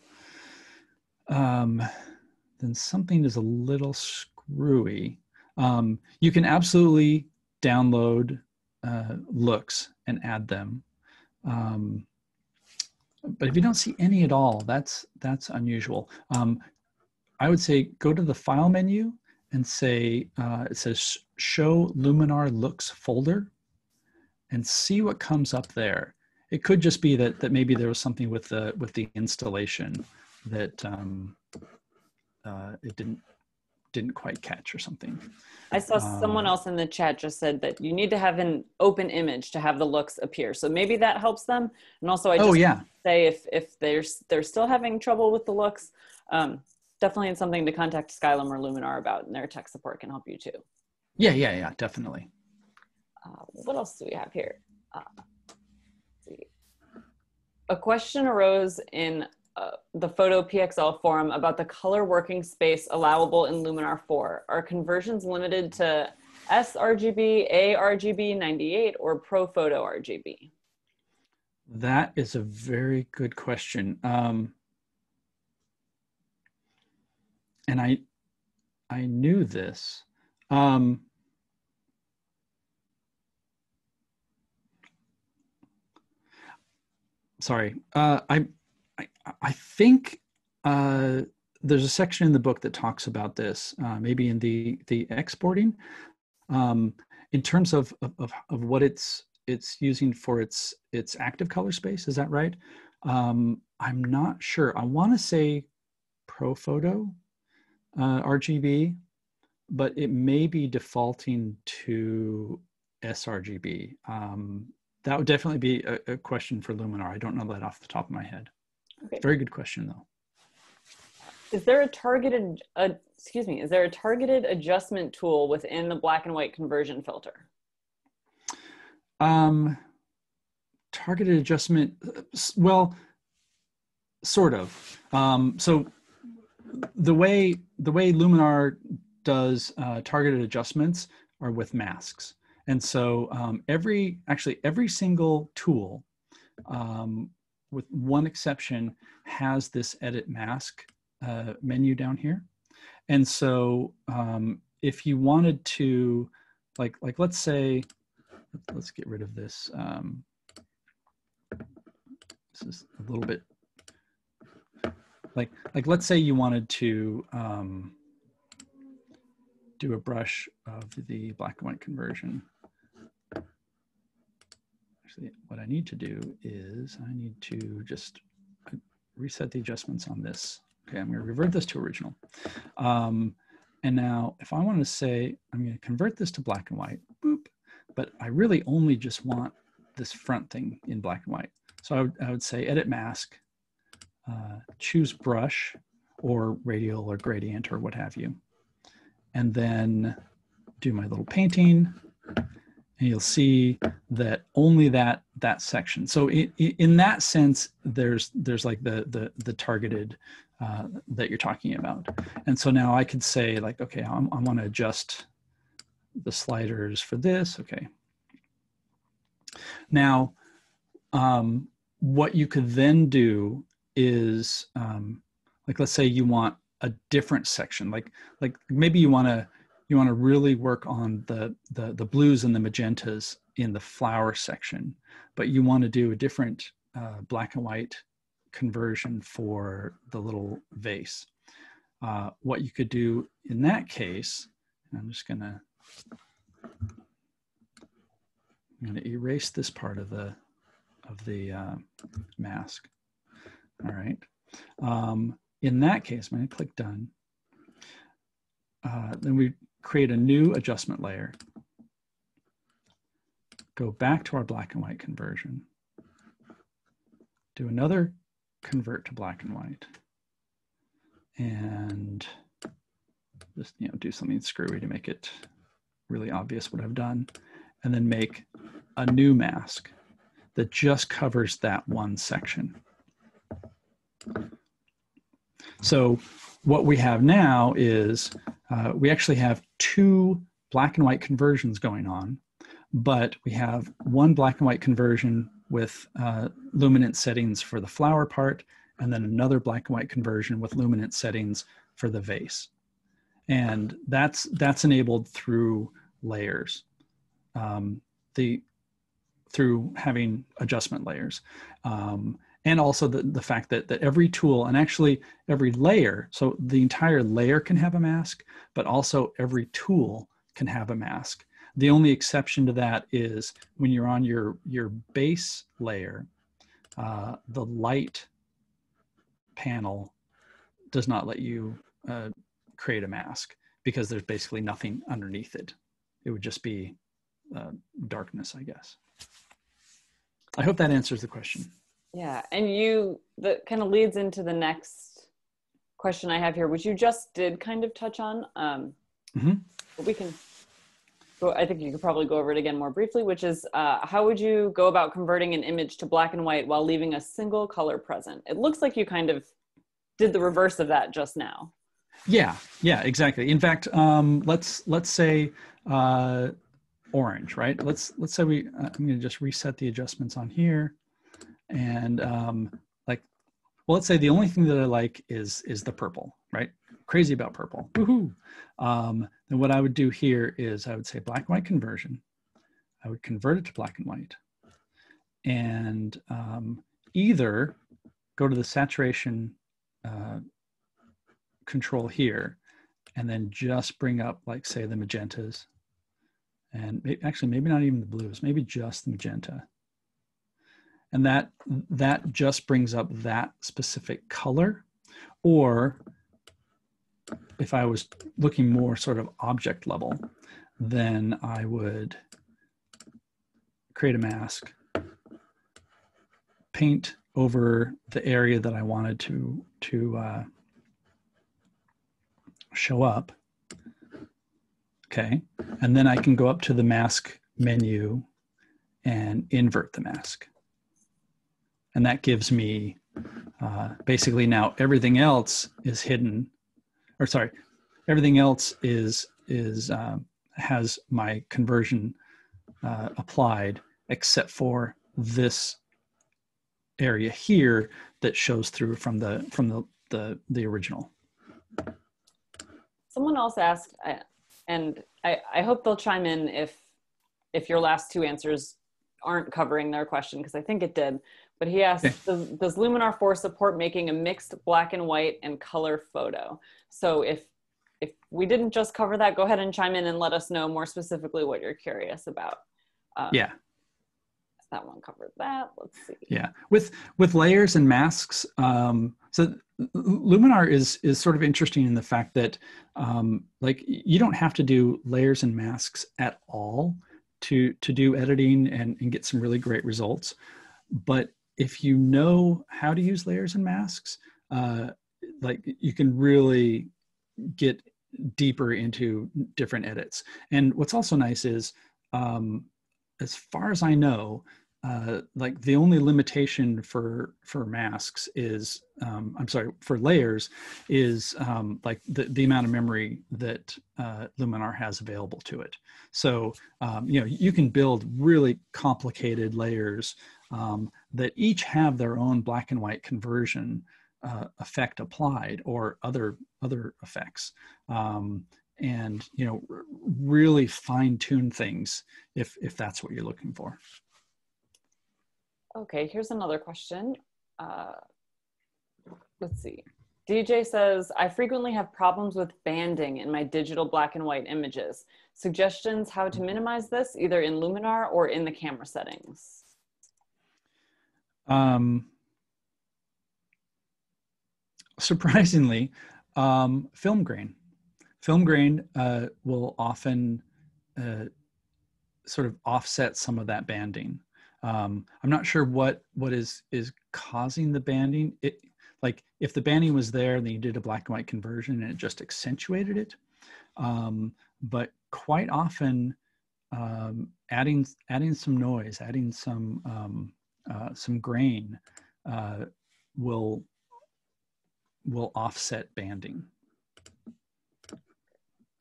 um, then something is a little screwy. Um, you can absolutely download uh, looks and add them. Um, but if you don't see any at all, that's that's unusual. Um, I would say go to the file menu and say uh, it says show Luminar looks folder and see what comes up there. It could just be that that maybe there was something with the with the installation that um, uh, it didn't didn't quite catch or something. I saw someone um, else in the chat just said that you need to have an open image to have the looks appear. So maybe that helps them. And also, I oh, just oh, yeah. say if if they're they're still having trouble with the looks, um, definitely something to contact Skylum or Luminar about, and their tech support can help you too. Yeah, yeah, yeah, definitely. Uh, what else do we have here? Uh, a question arose in the Photo PXL forum about the color working space allowable in Luminar 4. Are conversions limited to sRGB, ARGB 98, or ProPhoto RGB? That is a very good question. Um, and I, I knew this. Um, sorry, uh, I I, think uh, there's a section in the book that talks about this, uh, maybe in the the exporting, um, in terms of, of of what it's it's using for its its active color space. Is that right? Um, I'm not sure. I want to say ProPhoto uh, RGB, but it may be defaulting to sRGB. Um, that would definitely be a, a question for Luminar. I don't know that off the top of my head. Okay. Very good question, though. Is there a targeted, uh, excuse me, is there a targeted adjustment tool within the black and white conversion filter? Um, targeted adjustment, well, sort of. Um, so the way the way Luminar does uh, targeted adjustments are with masks, and so um, every actually every single tool um, with one exception, has this edit mask uh, menu down here. And so um, if you wanted to, like, like let's say, let's get rid of this. Um, this is a little bit, like, like let's say you wanted to um, do a brush of the black and white conversion actually what I need to do is I need to just uh, reset the adjustments on this. Okay, I'm going to revert this to original. Um, and now if I want to say, I'm going to convert this to black and white, boop, but I really only just want this front thing in black and white. So I would, I would say edit mask, uh, choose brush or radial or gradient or what have you. And then do my little painting and you'll see that only that that section. So in, in that sense, there's there's like the the the targeted uh, that you're talking about. And so now I could say like, okay, I'm, I want to adjust the sliders for this. Okay. Now, um, what you could then do is um, like, let's say you want a different section, like like maybe you want to you want to really work on the, the, the blues and the magentas in the flower section, but you want to do a different uh, black and white conversion for the little vase. Uh, what you could do in that case, I'm just gonna, I'm gonna erase this part of the, of the uh, mask. All right. Um, in that case, I'm gonna click done. Uh, then we create a new adjustment layer, go back to our black and white conversion, do another convert to black and white, and just you know do something screwy to make it really obvious what I've done, and then make a new mask that just covers that one section. So what we have now is uh, we actually have two black and white conversions going on, but we have one black and white conversion with uh, luminance settings for the flower part and then another black and white conversion with luminance settings for the vase. And that's, that's enabled through layers. Um, the, through having adjustment layers. Um, and also the, the fact that, that every tool and actually every layer, so the entire layer can have a mask, but also every tool can have a mask. The only exception to that is when you're on your, your base layer, uh, the light panel does not let you uh, create a mask because there's basically nothing underneath it. It would just be uh, darkness, I guess. I hope that answers the question. Yeah, and you that kind of leads into the next question I have here, which you just did kind of touch on. Um, mm-hmm. But we can go. I think you could probably go over it again more briefly, which is uh, how would you go about converting an image to black and white while leaving a single color present? It looks like you kind of did the reverse of that just now. Yeah, yeah, exactly. In fact, um, let's let's say uh, orange, right? Let's let's say we. Uh, I'm going to just reset the adjustments on here and um, like well let's say the only thing that i like is is the purple right? Crazy about purple. Woohoo! Um, then what i would do here is i would say black and white conversion. I would convert it to black and white. And um, either go to the saturation uh, control here and then just bring up like say the magentas. And maybe, actually maybe not even the blues maybe just the magenta and that that just brings up that specific color. Or if i was looking more sort of object level then i would create a mask paint over the area that i wanted to to uh, show up. Okay. And then i can go up to the mask menu and invert the mask and that gives me uh, basically now everything else is hidden or sorry everything else is is uh, has my conversion uh, applied except for this area here that shows through from the from the the, the original someone else asked and I, I hope they'll chime in if if your last two answers aren't covering their question because I think it did. But he asked, does, does Luminar 4 support making a mixed black and white and color photo? So if if we didn't just cover that, go ahead and chime in and let us know more specifically what you're curious about. Um, yeah. That one covered that. Let's see. Yeah, with with layers and masks. Um, so Luminar is is sort of interesting in the fact that um, like you don't have to do layers and masks at all to to do editing and, and get some really great results. But if you know how to use layers and masks, uh, like you can really get deeper into different edits. And what's also nice is, um, as far as I know, uh, like the only limitation for for masks is um, I'm sorry for layers is um, like the, the amount of memory that uh, Luminar has available to it. So um, you know you can build really complicated layers um, that each have their own black and white conversion uh, effect applied or other other effects. Um, and you know really fine tune things if if that's what you're looking for. Okay here's another question. Uh, let's see. DJ says, I frequently have problems with banding in my digital black and white images. Suggestions how to minimize this either in Luminar or in the camera settings? Um, surprisingly, um, film grain. Film grain uh, will often uh, sort of offset some of that banding. Um, I'm not sure what what is is causing the banding. It like if the banding was there and then you did a black and white conversion and it just accentuated it. Um, but quite often, um, adding adding some noise, adding some um, uh, some grain uh, will will offset banding. So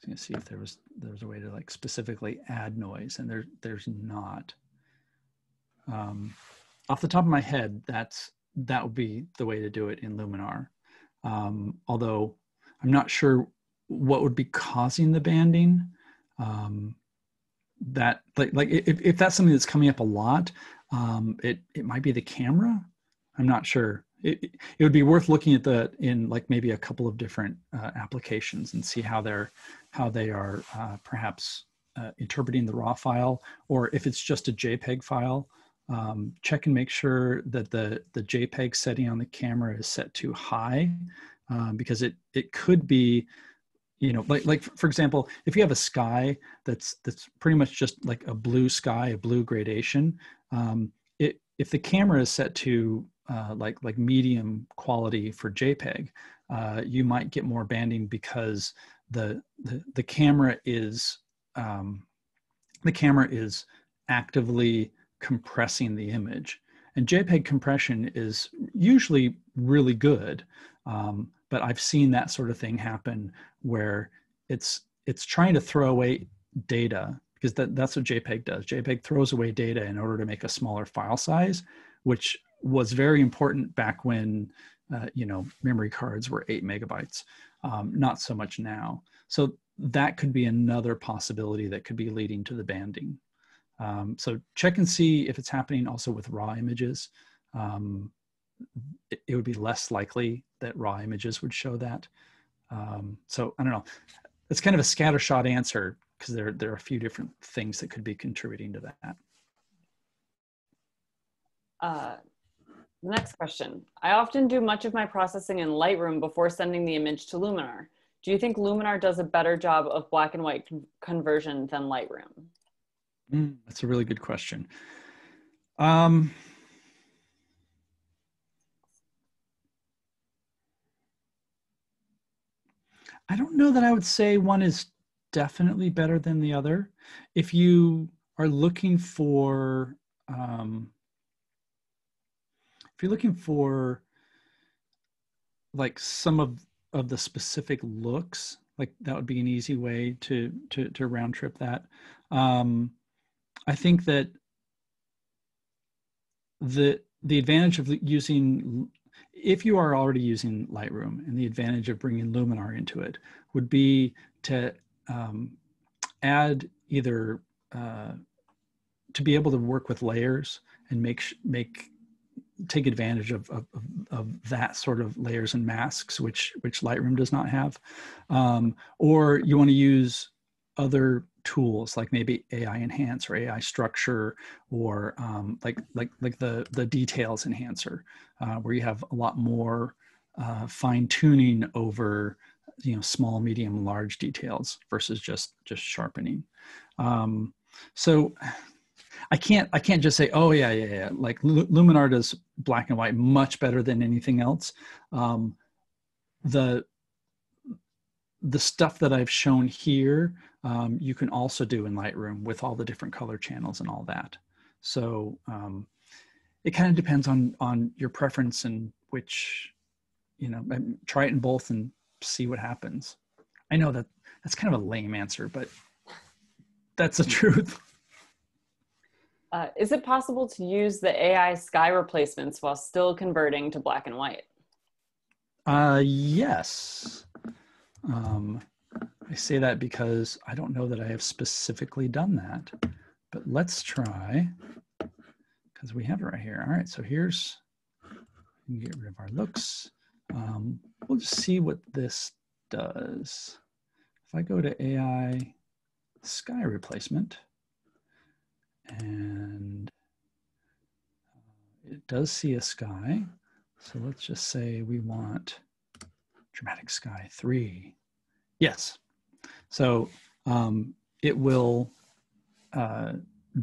you see if there was there was a way to like specifically add noise, and there there's not. Um, off the top of my head, that's that would be the way to do it in Luminar. Um, although I'm not sure what would be causing the banding. Um, that like like if, if that's something that's coming up a lot, um, it it might be the camera. I'm not sure. It, it would be worth looking at the in like maybe a couple of different uh, applications and see how they're how they are uh, perhaps uh, interpreting the raw file or if it's just a JPEG file. Um, check and make sure that the the JPEG setting on the camera is set to high um, because it it could be you know like like for example if you have a sky that's that's pretty much just like a blue sky a blue gradation um, it if the camera is set to uh, like like medium quality for jpeg uh, you might get more banding because the the, the camera is um, the camera is actively compressing the image. And jpeg compression is usually really good um, but I've seen that sort of thing happen where it's it's trying to throw away data because that, that's what JPEG does. JPEG throws away data in order to make a smaller file size, which was very important back when uh, you know memory cards were eight megabytes. Um, not so much now. So that could be another possibility that could be leading to the banding. Um, so check and see if it's happening also with raw images. Um, it, it, would be less likely that raw images would show that. Um, so I don't know. It's kind of a scattershot answer because there, there are a few different things that could be contributing to that. Uh, next question. I often do much of my processing in Lightroom before sending the image to Luminar. Do you think Luminar does a better job of black and white con conversion than Lightroom? Mm, that's a really good question. Um, I don't know that I would say one is definitely better than the other. If you are looking for, um, if you're looking for like some of of the specific looks, like that would be an easy way to to to round trip that. Um, I think that the the advantage of using if you are already using Lightroom and the advantage of bringing Luminar into it would be to um, add either uh, to be able to work with layers and make make take advantage of, of, of that sort of layers and masks, which which Lightroom does not have, um, or you want to use other tools like maybe AI enhance or AI structure or um, like like like the the details enhancer uh, where you have a lot more uh, fine tuning over you know small medium large details versus just just sharpening. Um, so I can't I can't just say oh yeah yeah yeah. Like Luminar does black and white much better than anything else. Um, the the stuff that I've shown here, um, you can also do in Lightroom with all the different color channels and all that. So um, it kind of depends on on your preference and which, you know, try it in both and see what happens. I know that that's kind of a lame answer, but that's the (laughs) truth. Uh, is it possible to use the AI sky replacements while still converting to black and white? Uh, yes. Um, I say that because I don't know that I have specifically done that, but let's try because we have it right here. All right, so here's, get rid of our looks. Um, we'll just see what this does. If I go to AI sky replacement, and uh, it does see a sky. So let's just say we want dramatic sky three. Yes. So um, it will uh,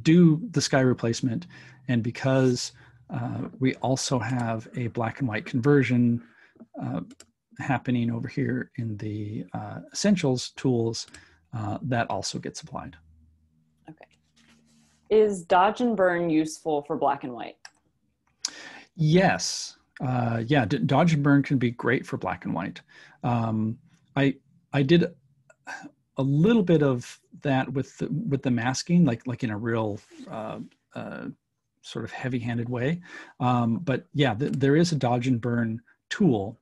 do the sky replacement. And because uh, we also have a black and white conversion uh, happening over here in the uh, essentials tools, uh, that also gets applied. Okay. Is dodge and burn useful for black and white? Yes uh, yeah, dodge and burn can be great for black and white. Um, I I did a little bit of that with the, with the masking, like like in a real uh, uh, sort of heavy-handed way. Um, but yeah, th- there is a dodge and burn tool.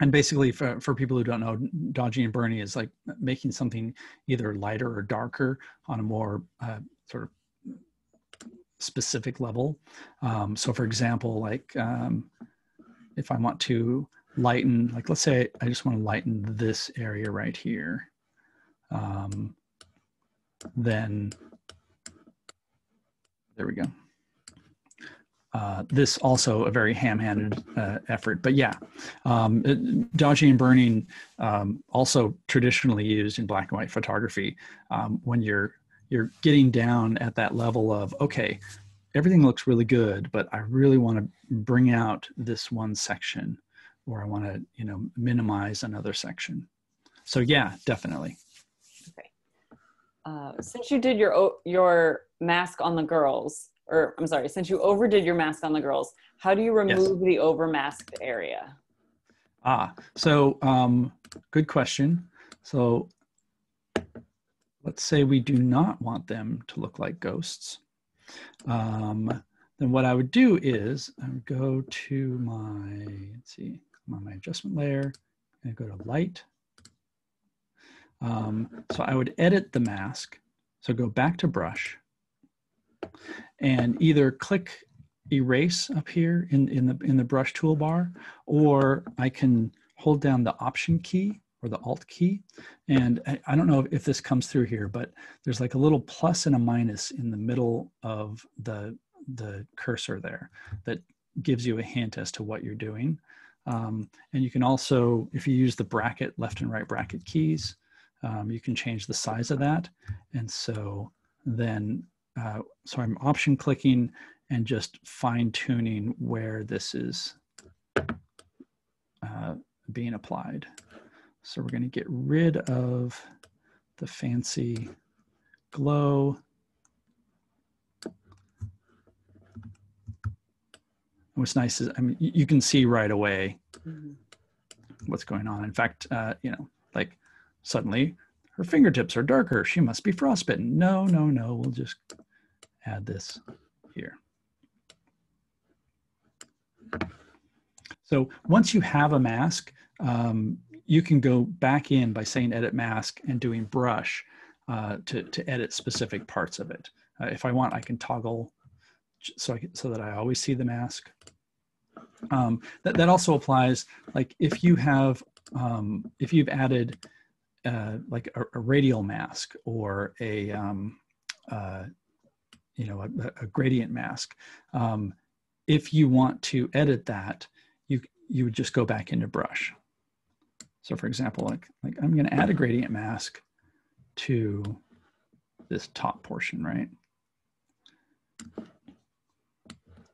And basically, for, for people who don't know, dodgy and burning is like making something either lighter or darker on a more uh, sort of specific level. Um, so, for example, like um, if I want to lighten, like let's say I just want to lighten this area right here, um, then there we go. Uh, this also a very ham-handed uh, effort, but yeah, um, it, dodging and burning um, also traditionally used in black and white photography um, when you're you're getting down at that level of okay, everything looks really good, but I really want to bring out this one section, or I want to you know minimize another section. So yeah, definitely. Okay. Uh, since you did your your mask on the girls, or I'm sorry, since you overdid your mask on the girls, how do you remove yes. the overmasked area? Ah, so um, good question. So let's say we do not want them to look like ghosts. Um, then what I would do is I would go to my, let's see, I'm on my adjustment layer, and go to light. Um, so I would edit the mask. So go back to brush and either click erase up here in, in, the, in the brush toolbar, or I can hold down the option key or the alt key. And I, I, don't know if this comes through here, but there's like a little plus and a minus in the middle of the, the cursor there that gives you a hint as to what you're doing. Um, and you can also, if you use the bracket, left and right bracket keys, um, you can change the size of that. And so then uh, so I'm option clicking and just fine tuning where this is uh, being applied. So we're going to get rid of the fancy glow. What's nice is, I mean, you can see right away mm -hmm. what's going on. In fact, uh, you know, like suddenly her fingertips are darker. She must be frostbitten. No, no, no. We'll just add this here. So once you have a mask, um, you can go back in by saying edit mask and doing brush uh, to, to edit specific parts of it. Uh, if I want, I can toggle so, I so that I always see the mask. Um, that, that also applies, like if you have, um, if you've added uh, like a, a, radial mask or a, um, uh, you know, a, a gradient mask. Um, if you want to edit that, you, you would just go back into brush. So for example, like, like I'm gonna add a gradient mask to this top portion, right? All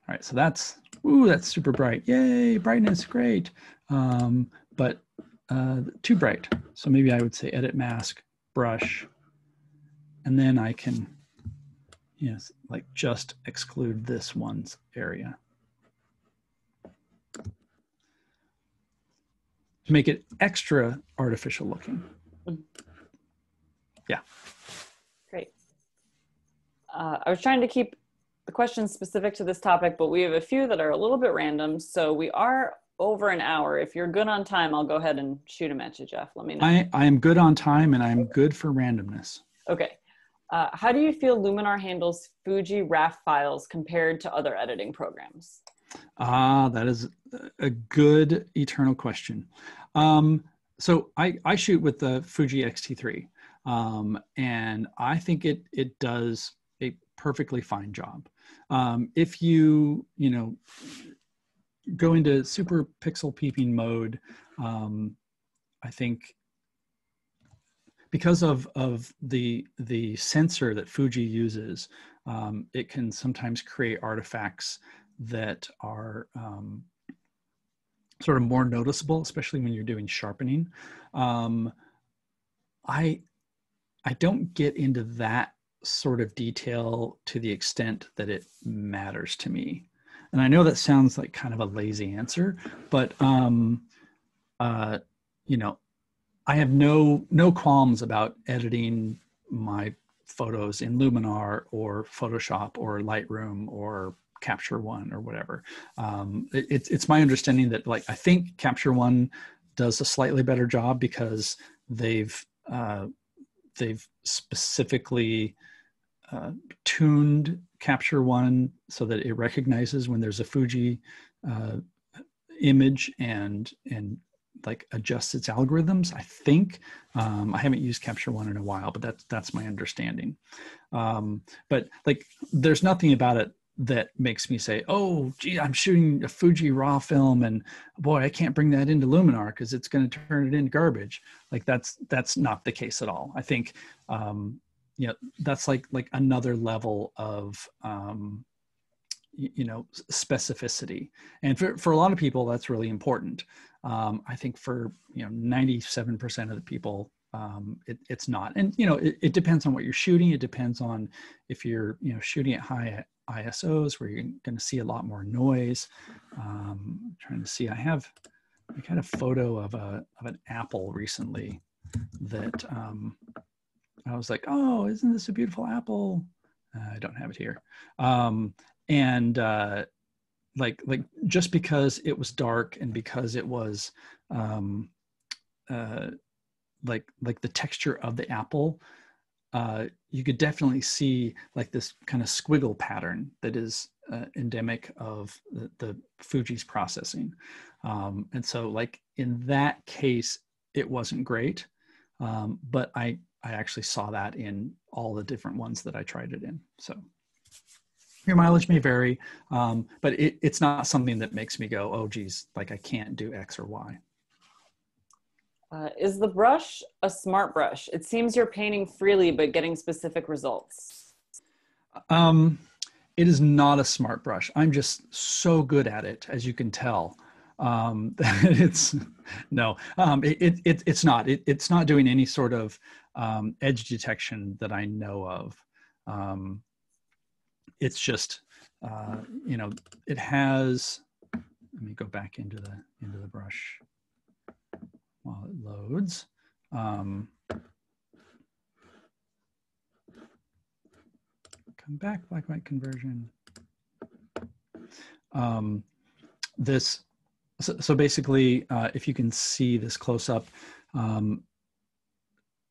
right, so that's, ooh, that's super bright. Yay, brightness, great. Um, but uh, too bright. So maybe I would say edit mask, brush, and then I can Yes, like just exclude this one's area. To make it extra artificial looking. Yeah. Great. Uh, I was trying to keep the questions specific to this topic, but we have a few that are a little bit random. So we are over an hour. If you're good on time, I'll go ahead and shoot them at you, Jeff. Let me know. I, I am good on time and I'm good for randomness. Okay. Uh, how do you feel Luminar handles Fuji RAW files compared to other editing programs? Ah, that is a good eternal question. Um, so I, I shoot with the Fuji X-T3, um, and I think it it does a perfectly fine job. Um, if you you know go into super pixel peeping mode, um, I think because of of the the sensor that Fuji uses, um, it can sometimes create artifacts that are um, sort of more noticeable, especially when you're doing sharpening. Um, I I don't get into that sort of detail to the extent that it matters to me. And I know that sounds like kind of a lazy answer, but um, uh, you know, I have no no qualms about editing my photos in Luminar or Photoshop or Lightroom or Capture One or whatever. Um, it, it's my understanding that like I think Capture One does a slightly better job because they've uh, they've specifically uh, tuned Capture One so that it recognizes when there's a Fuji uh, image and and like adjusts its algorithms. I think um, I haven't used Capture One in a while, but that's that's my understanding. Um, but like, there's nothing about it that makes me say, "Oh, gee, I'm shooting a Fuji RAW film, and boy, I can't bring that into Luminar because it's going to turn it into garbage." Like that's that's not the case at all. I think, um, you know, that's like like another level of um, you know specificity, and for for a lot of people, that's really important. Um, I think for you know 97% of the people, um, it, it's not. And you know, it, it, depends on what you're shooting. It depends on if you're you know shooting at high ISOs where you're going to see a lot more noise. Um, trying to see. I have I got a photo of a of an apple recently that um, I was like, oh, isn't this a beautiful apple? Uh, I don't have it here. Um, and uh, like like just because it was dark and because it was um, uh, like like the texture of the apple uh, you could definitely see like this kind of squiggle pattern that is uh, endemic of the, the, Fuji's processing. Um, and so like in that case, it wasn't great, um, but I, I actually saw that in all the different ones that I tried it in. So your mileage may vary, um, but it, it's not something that makes me go, oh, geez, like I can't do X or Y. Uh, is the brush a smart brush? It seems you're painting freely, but getting specific results. Um, it is not a smart brush. I'm just so good at it, as you can tell. Um, (laughs) it's no, um, it, it, it's not. It, it's not doing any sort of um, edge detection that I know of. It's just uh, you know it has let me go back into the into the brush while it loads. Um, come back black white conversion. Um, this so, so basically uh, if you can see this close up um,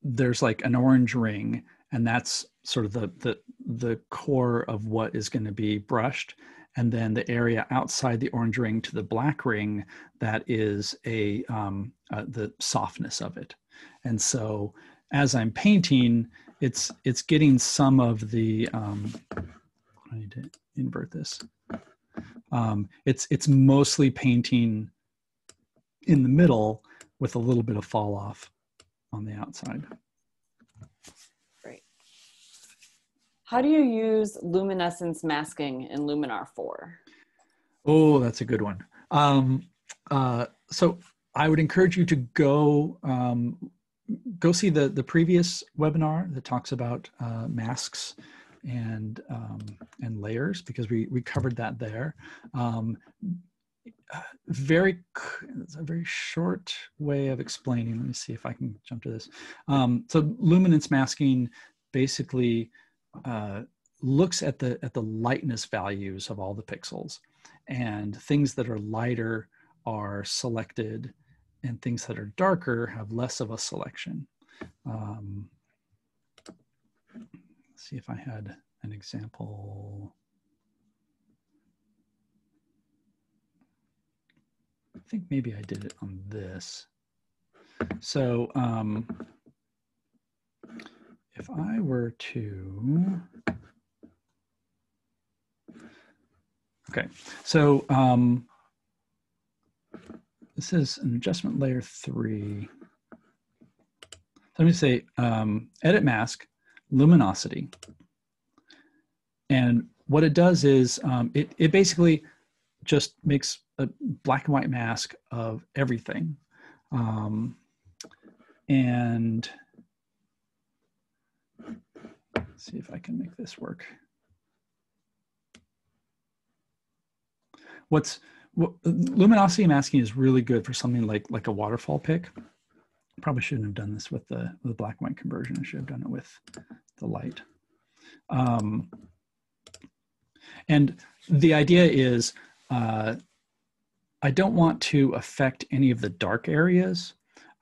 there's like an orange ring and that's sort of the the the core of what is going to be brushed. And then the area outside the orange ring to the black ring that is a um, uh, the softness of it. And so as i'm painting it's it's getting some of the um, i need to invert this. Um, it's it's mostly painting in the middle with a little bit of fall off on the outside How do you use luminescence masking in Luminar 4? Oh, that's a good one. Um, uh, so I would encourage you to go um, go see the the previous webinar that talks about uh, masks and um, and layers because we we covered that there. Um, very it's a very short way of explaining. Let me see if I can jump to this. Um, so luminance masking basically uh, looks at the at the lightness values of all the pixels. And things that are lighter are selected and things that are darker have less of a selection. Um, see if i had an example. I think maybe i did it on this. So um, if I were to, okay, so um, this is an adjustment layer three. Let me say um, edit mask, luminosity. And what it does is um, it, it basically just makes a black and white mask of everything. Um, and Let's see if I can make this work. What's what, luminosity masking is really good for something like like a waterfall pick. Probably shouldn't have done this with the with the black and white conversion. I should have done it with the light. Um, and the idea is uh, I don't want to affect any of the dark areas.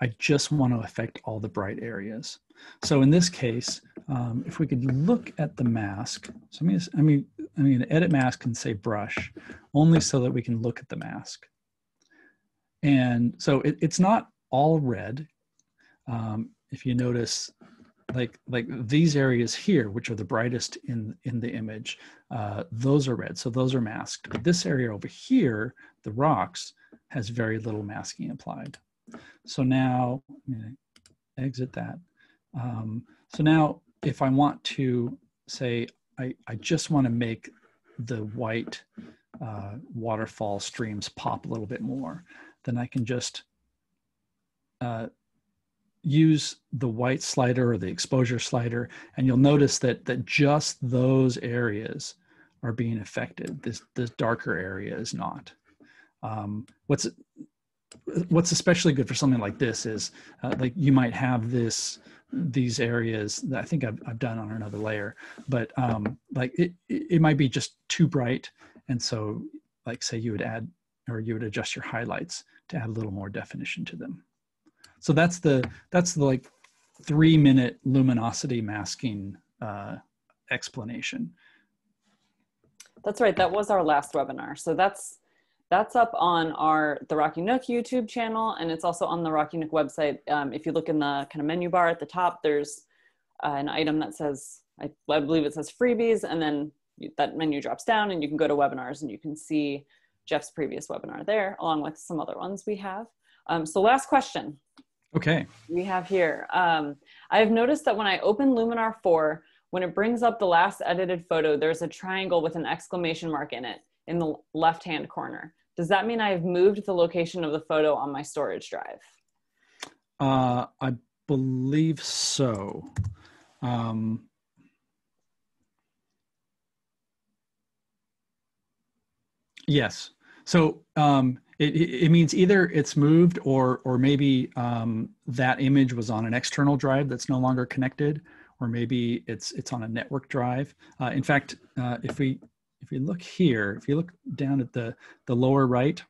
I just want to affect all the bright areas. So in this case, um, if we could look at the mask, so I'm going to, I mean, I'm to edit mask and say brush, only so that we can look at the mask. And so it, it's not all red. Um, if you notice, like like these areas here, which are the brightest in in the image, uh, those are red, so those are masked. But this area over here, the rocks, has very little masking applied. So now, I'm going to exit that. Um, so now, if I want to say, I, I just want to make the white uh, waterfall streams pop a little bit more, then I can just uh, use the white slider or the exposure slider, and you'll notice that that just those areas are being affected. This this darker area is not. Um, what's what's especially good for something like this is uh, like you might have this these areas that I think I've, I've done on another layer, but um, like it, it might be just too bright. And so like say you would add, or you would adjust your highlights to add a little more definition to them. So that's the, that's the like three minute luminosity masking uh, explanation. That's right. That was our last webinar. So that's that's up on our the Rocky Nook YouTube channel, and it's also on the Rocky Nook website. Um, if you look in the kind of menu bar at the top, there's uh, an item that says, I, I, believe it says freebies, and then that menu drops down, and you can go to webinars, and you can see Jeff's previous webinar there, along with some other ones we have. Um, so last question. Okay. We have here. Um, I've noticed that when I open Luminar 4, when it brings up the last edited photo, there's a triangle with an exclamation mark in it in the left-hand corner. Does that mean I've moved the location of the photo on my storage drive? Uh, I believe so. Um, yes. So um, it, it, means either it's moved or or maybe um, that image was on an external drive that's no longer connected, or maybe it's it's on a network drive. Uh, in fact, uh, if we if you look here, if you look down at the, the lower right,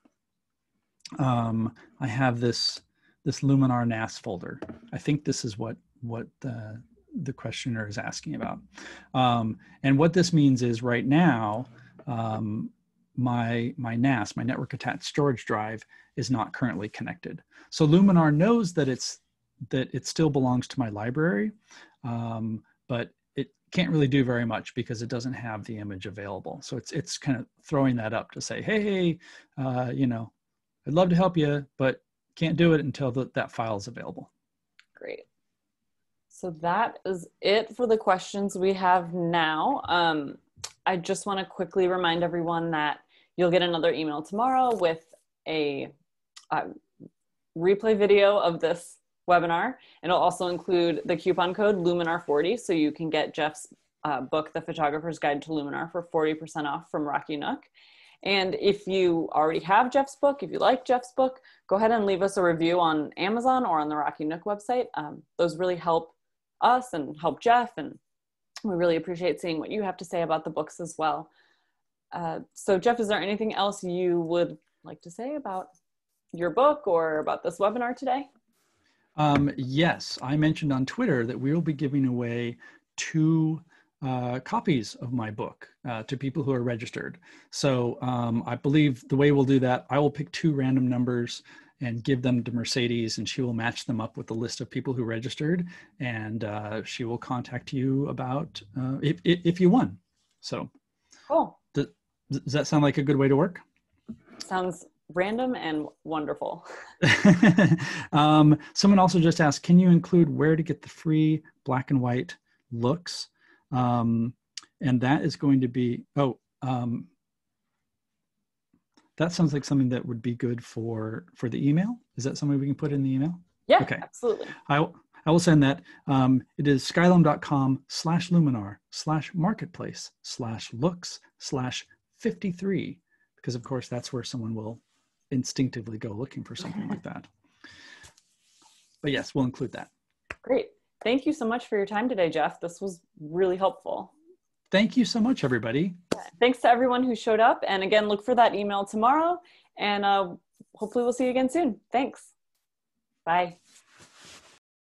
um, I have this, this Luminar NAS folder. I think this is what, what the, the questioner is asking about. Um, and what this means is right now, um, my, my NAS, my network attached storage drive is not currently connected. So Luminar knows that it's, that it still belongs to my library, um, but can't really do very much because it doesn't have the image available. So it's it's kind of throwing that up to say, hey, uh, you know, I'd love to help you, but can't do it until the, that file is available. Great. So that is it for the questions we have now. Um, I just want to quickly remind everyone that you'll get another email tomorrow with a replay video of this webinar. And It'll also include the coupon code Luminar40, so you can get Jeff's uh, book, The Photographer's Guide to Luminar, for 40% off from Rocky Nook. And if you already have Jeff's book, if you like Jeff's book, go ahead and leave us a review on Amazon or on the Rocky Nook website. Um, those really help us and help Jeff, and we really appreciate seeing what you have to say about the books as well. Uh, so, Jeff, is there anything else you would like to say about your book or about this webinar today? Um, yes, I mentioned on Twitter that we will be giving away two uh, copies of my book uh, to people who are registered. So um, I believe the way we'll do that, I will pick two random numbers and give them to Mercedes, and she will match them up with the list of people who registered, and uh, she will contact you about uh, if, if you won. So, cool. Does, does that sound like a good way to work? Sounds random and wonderful. (laughs) um, someone also just asked, can you include where to get the free black and white looks? Um, and that is going to be, oh, um, that sounds like something that would be good for, for the email. Is that something we can put in the email? Yeah, okay. absolutely. I, I will send that. Um, it is skylum.com slash luminar slash marketplace slash looks slash 53 because of course that's where someone will instinctively go looking for something like that. But yes, we'll include that. Great. thank you so much for your time today, Jeff. This was really helpful. Thank you so much, everybody. Thanks to everyone who showed up. And again, look for that email tomorrow. And uh, hopefully, we'll see you again soon. Thanks. Bye.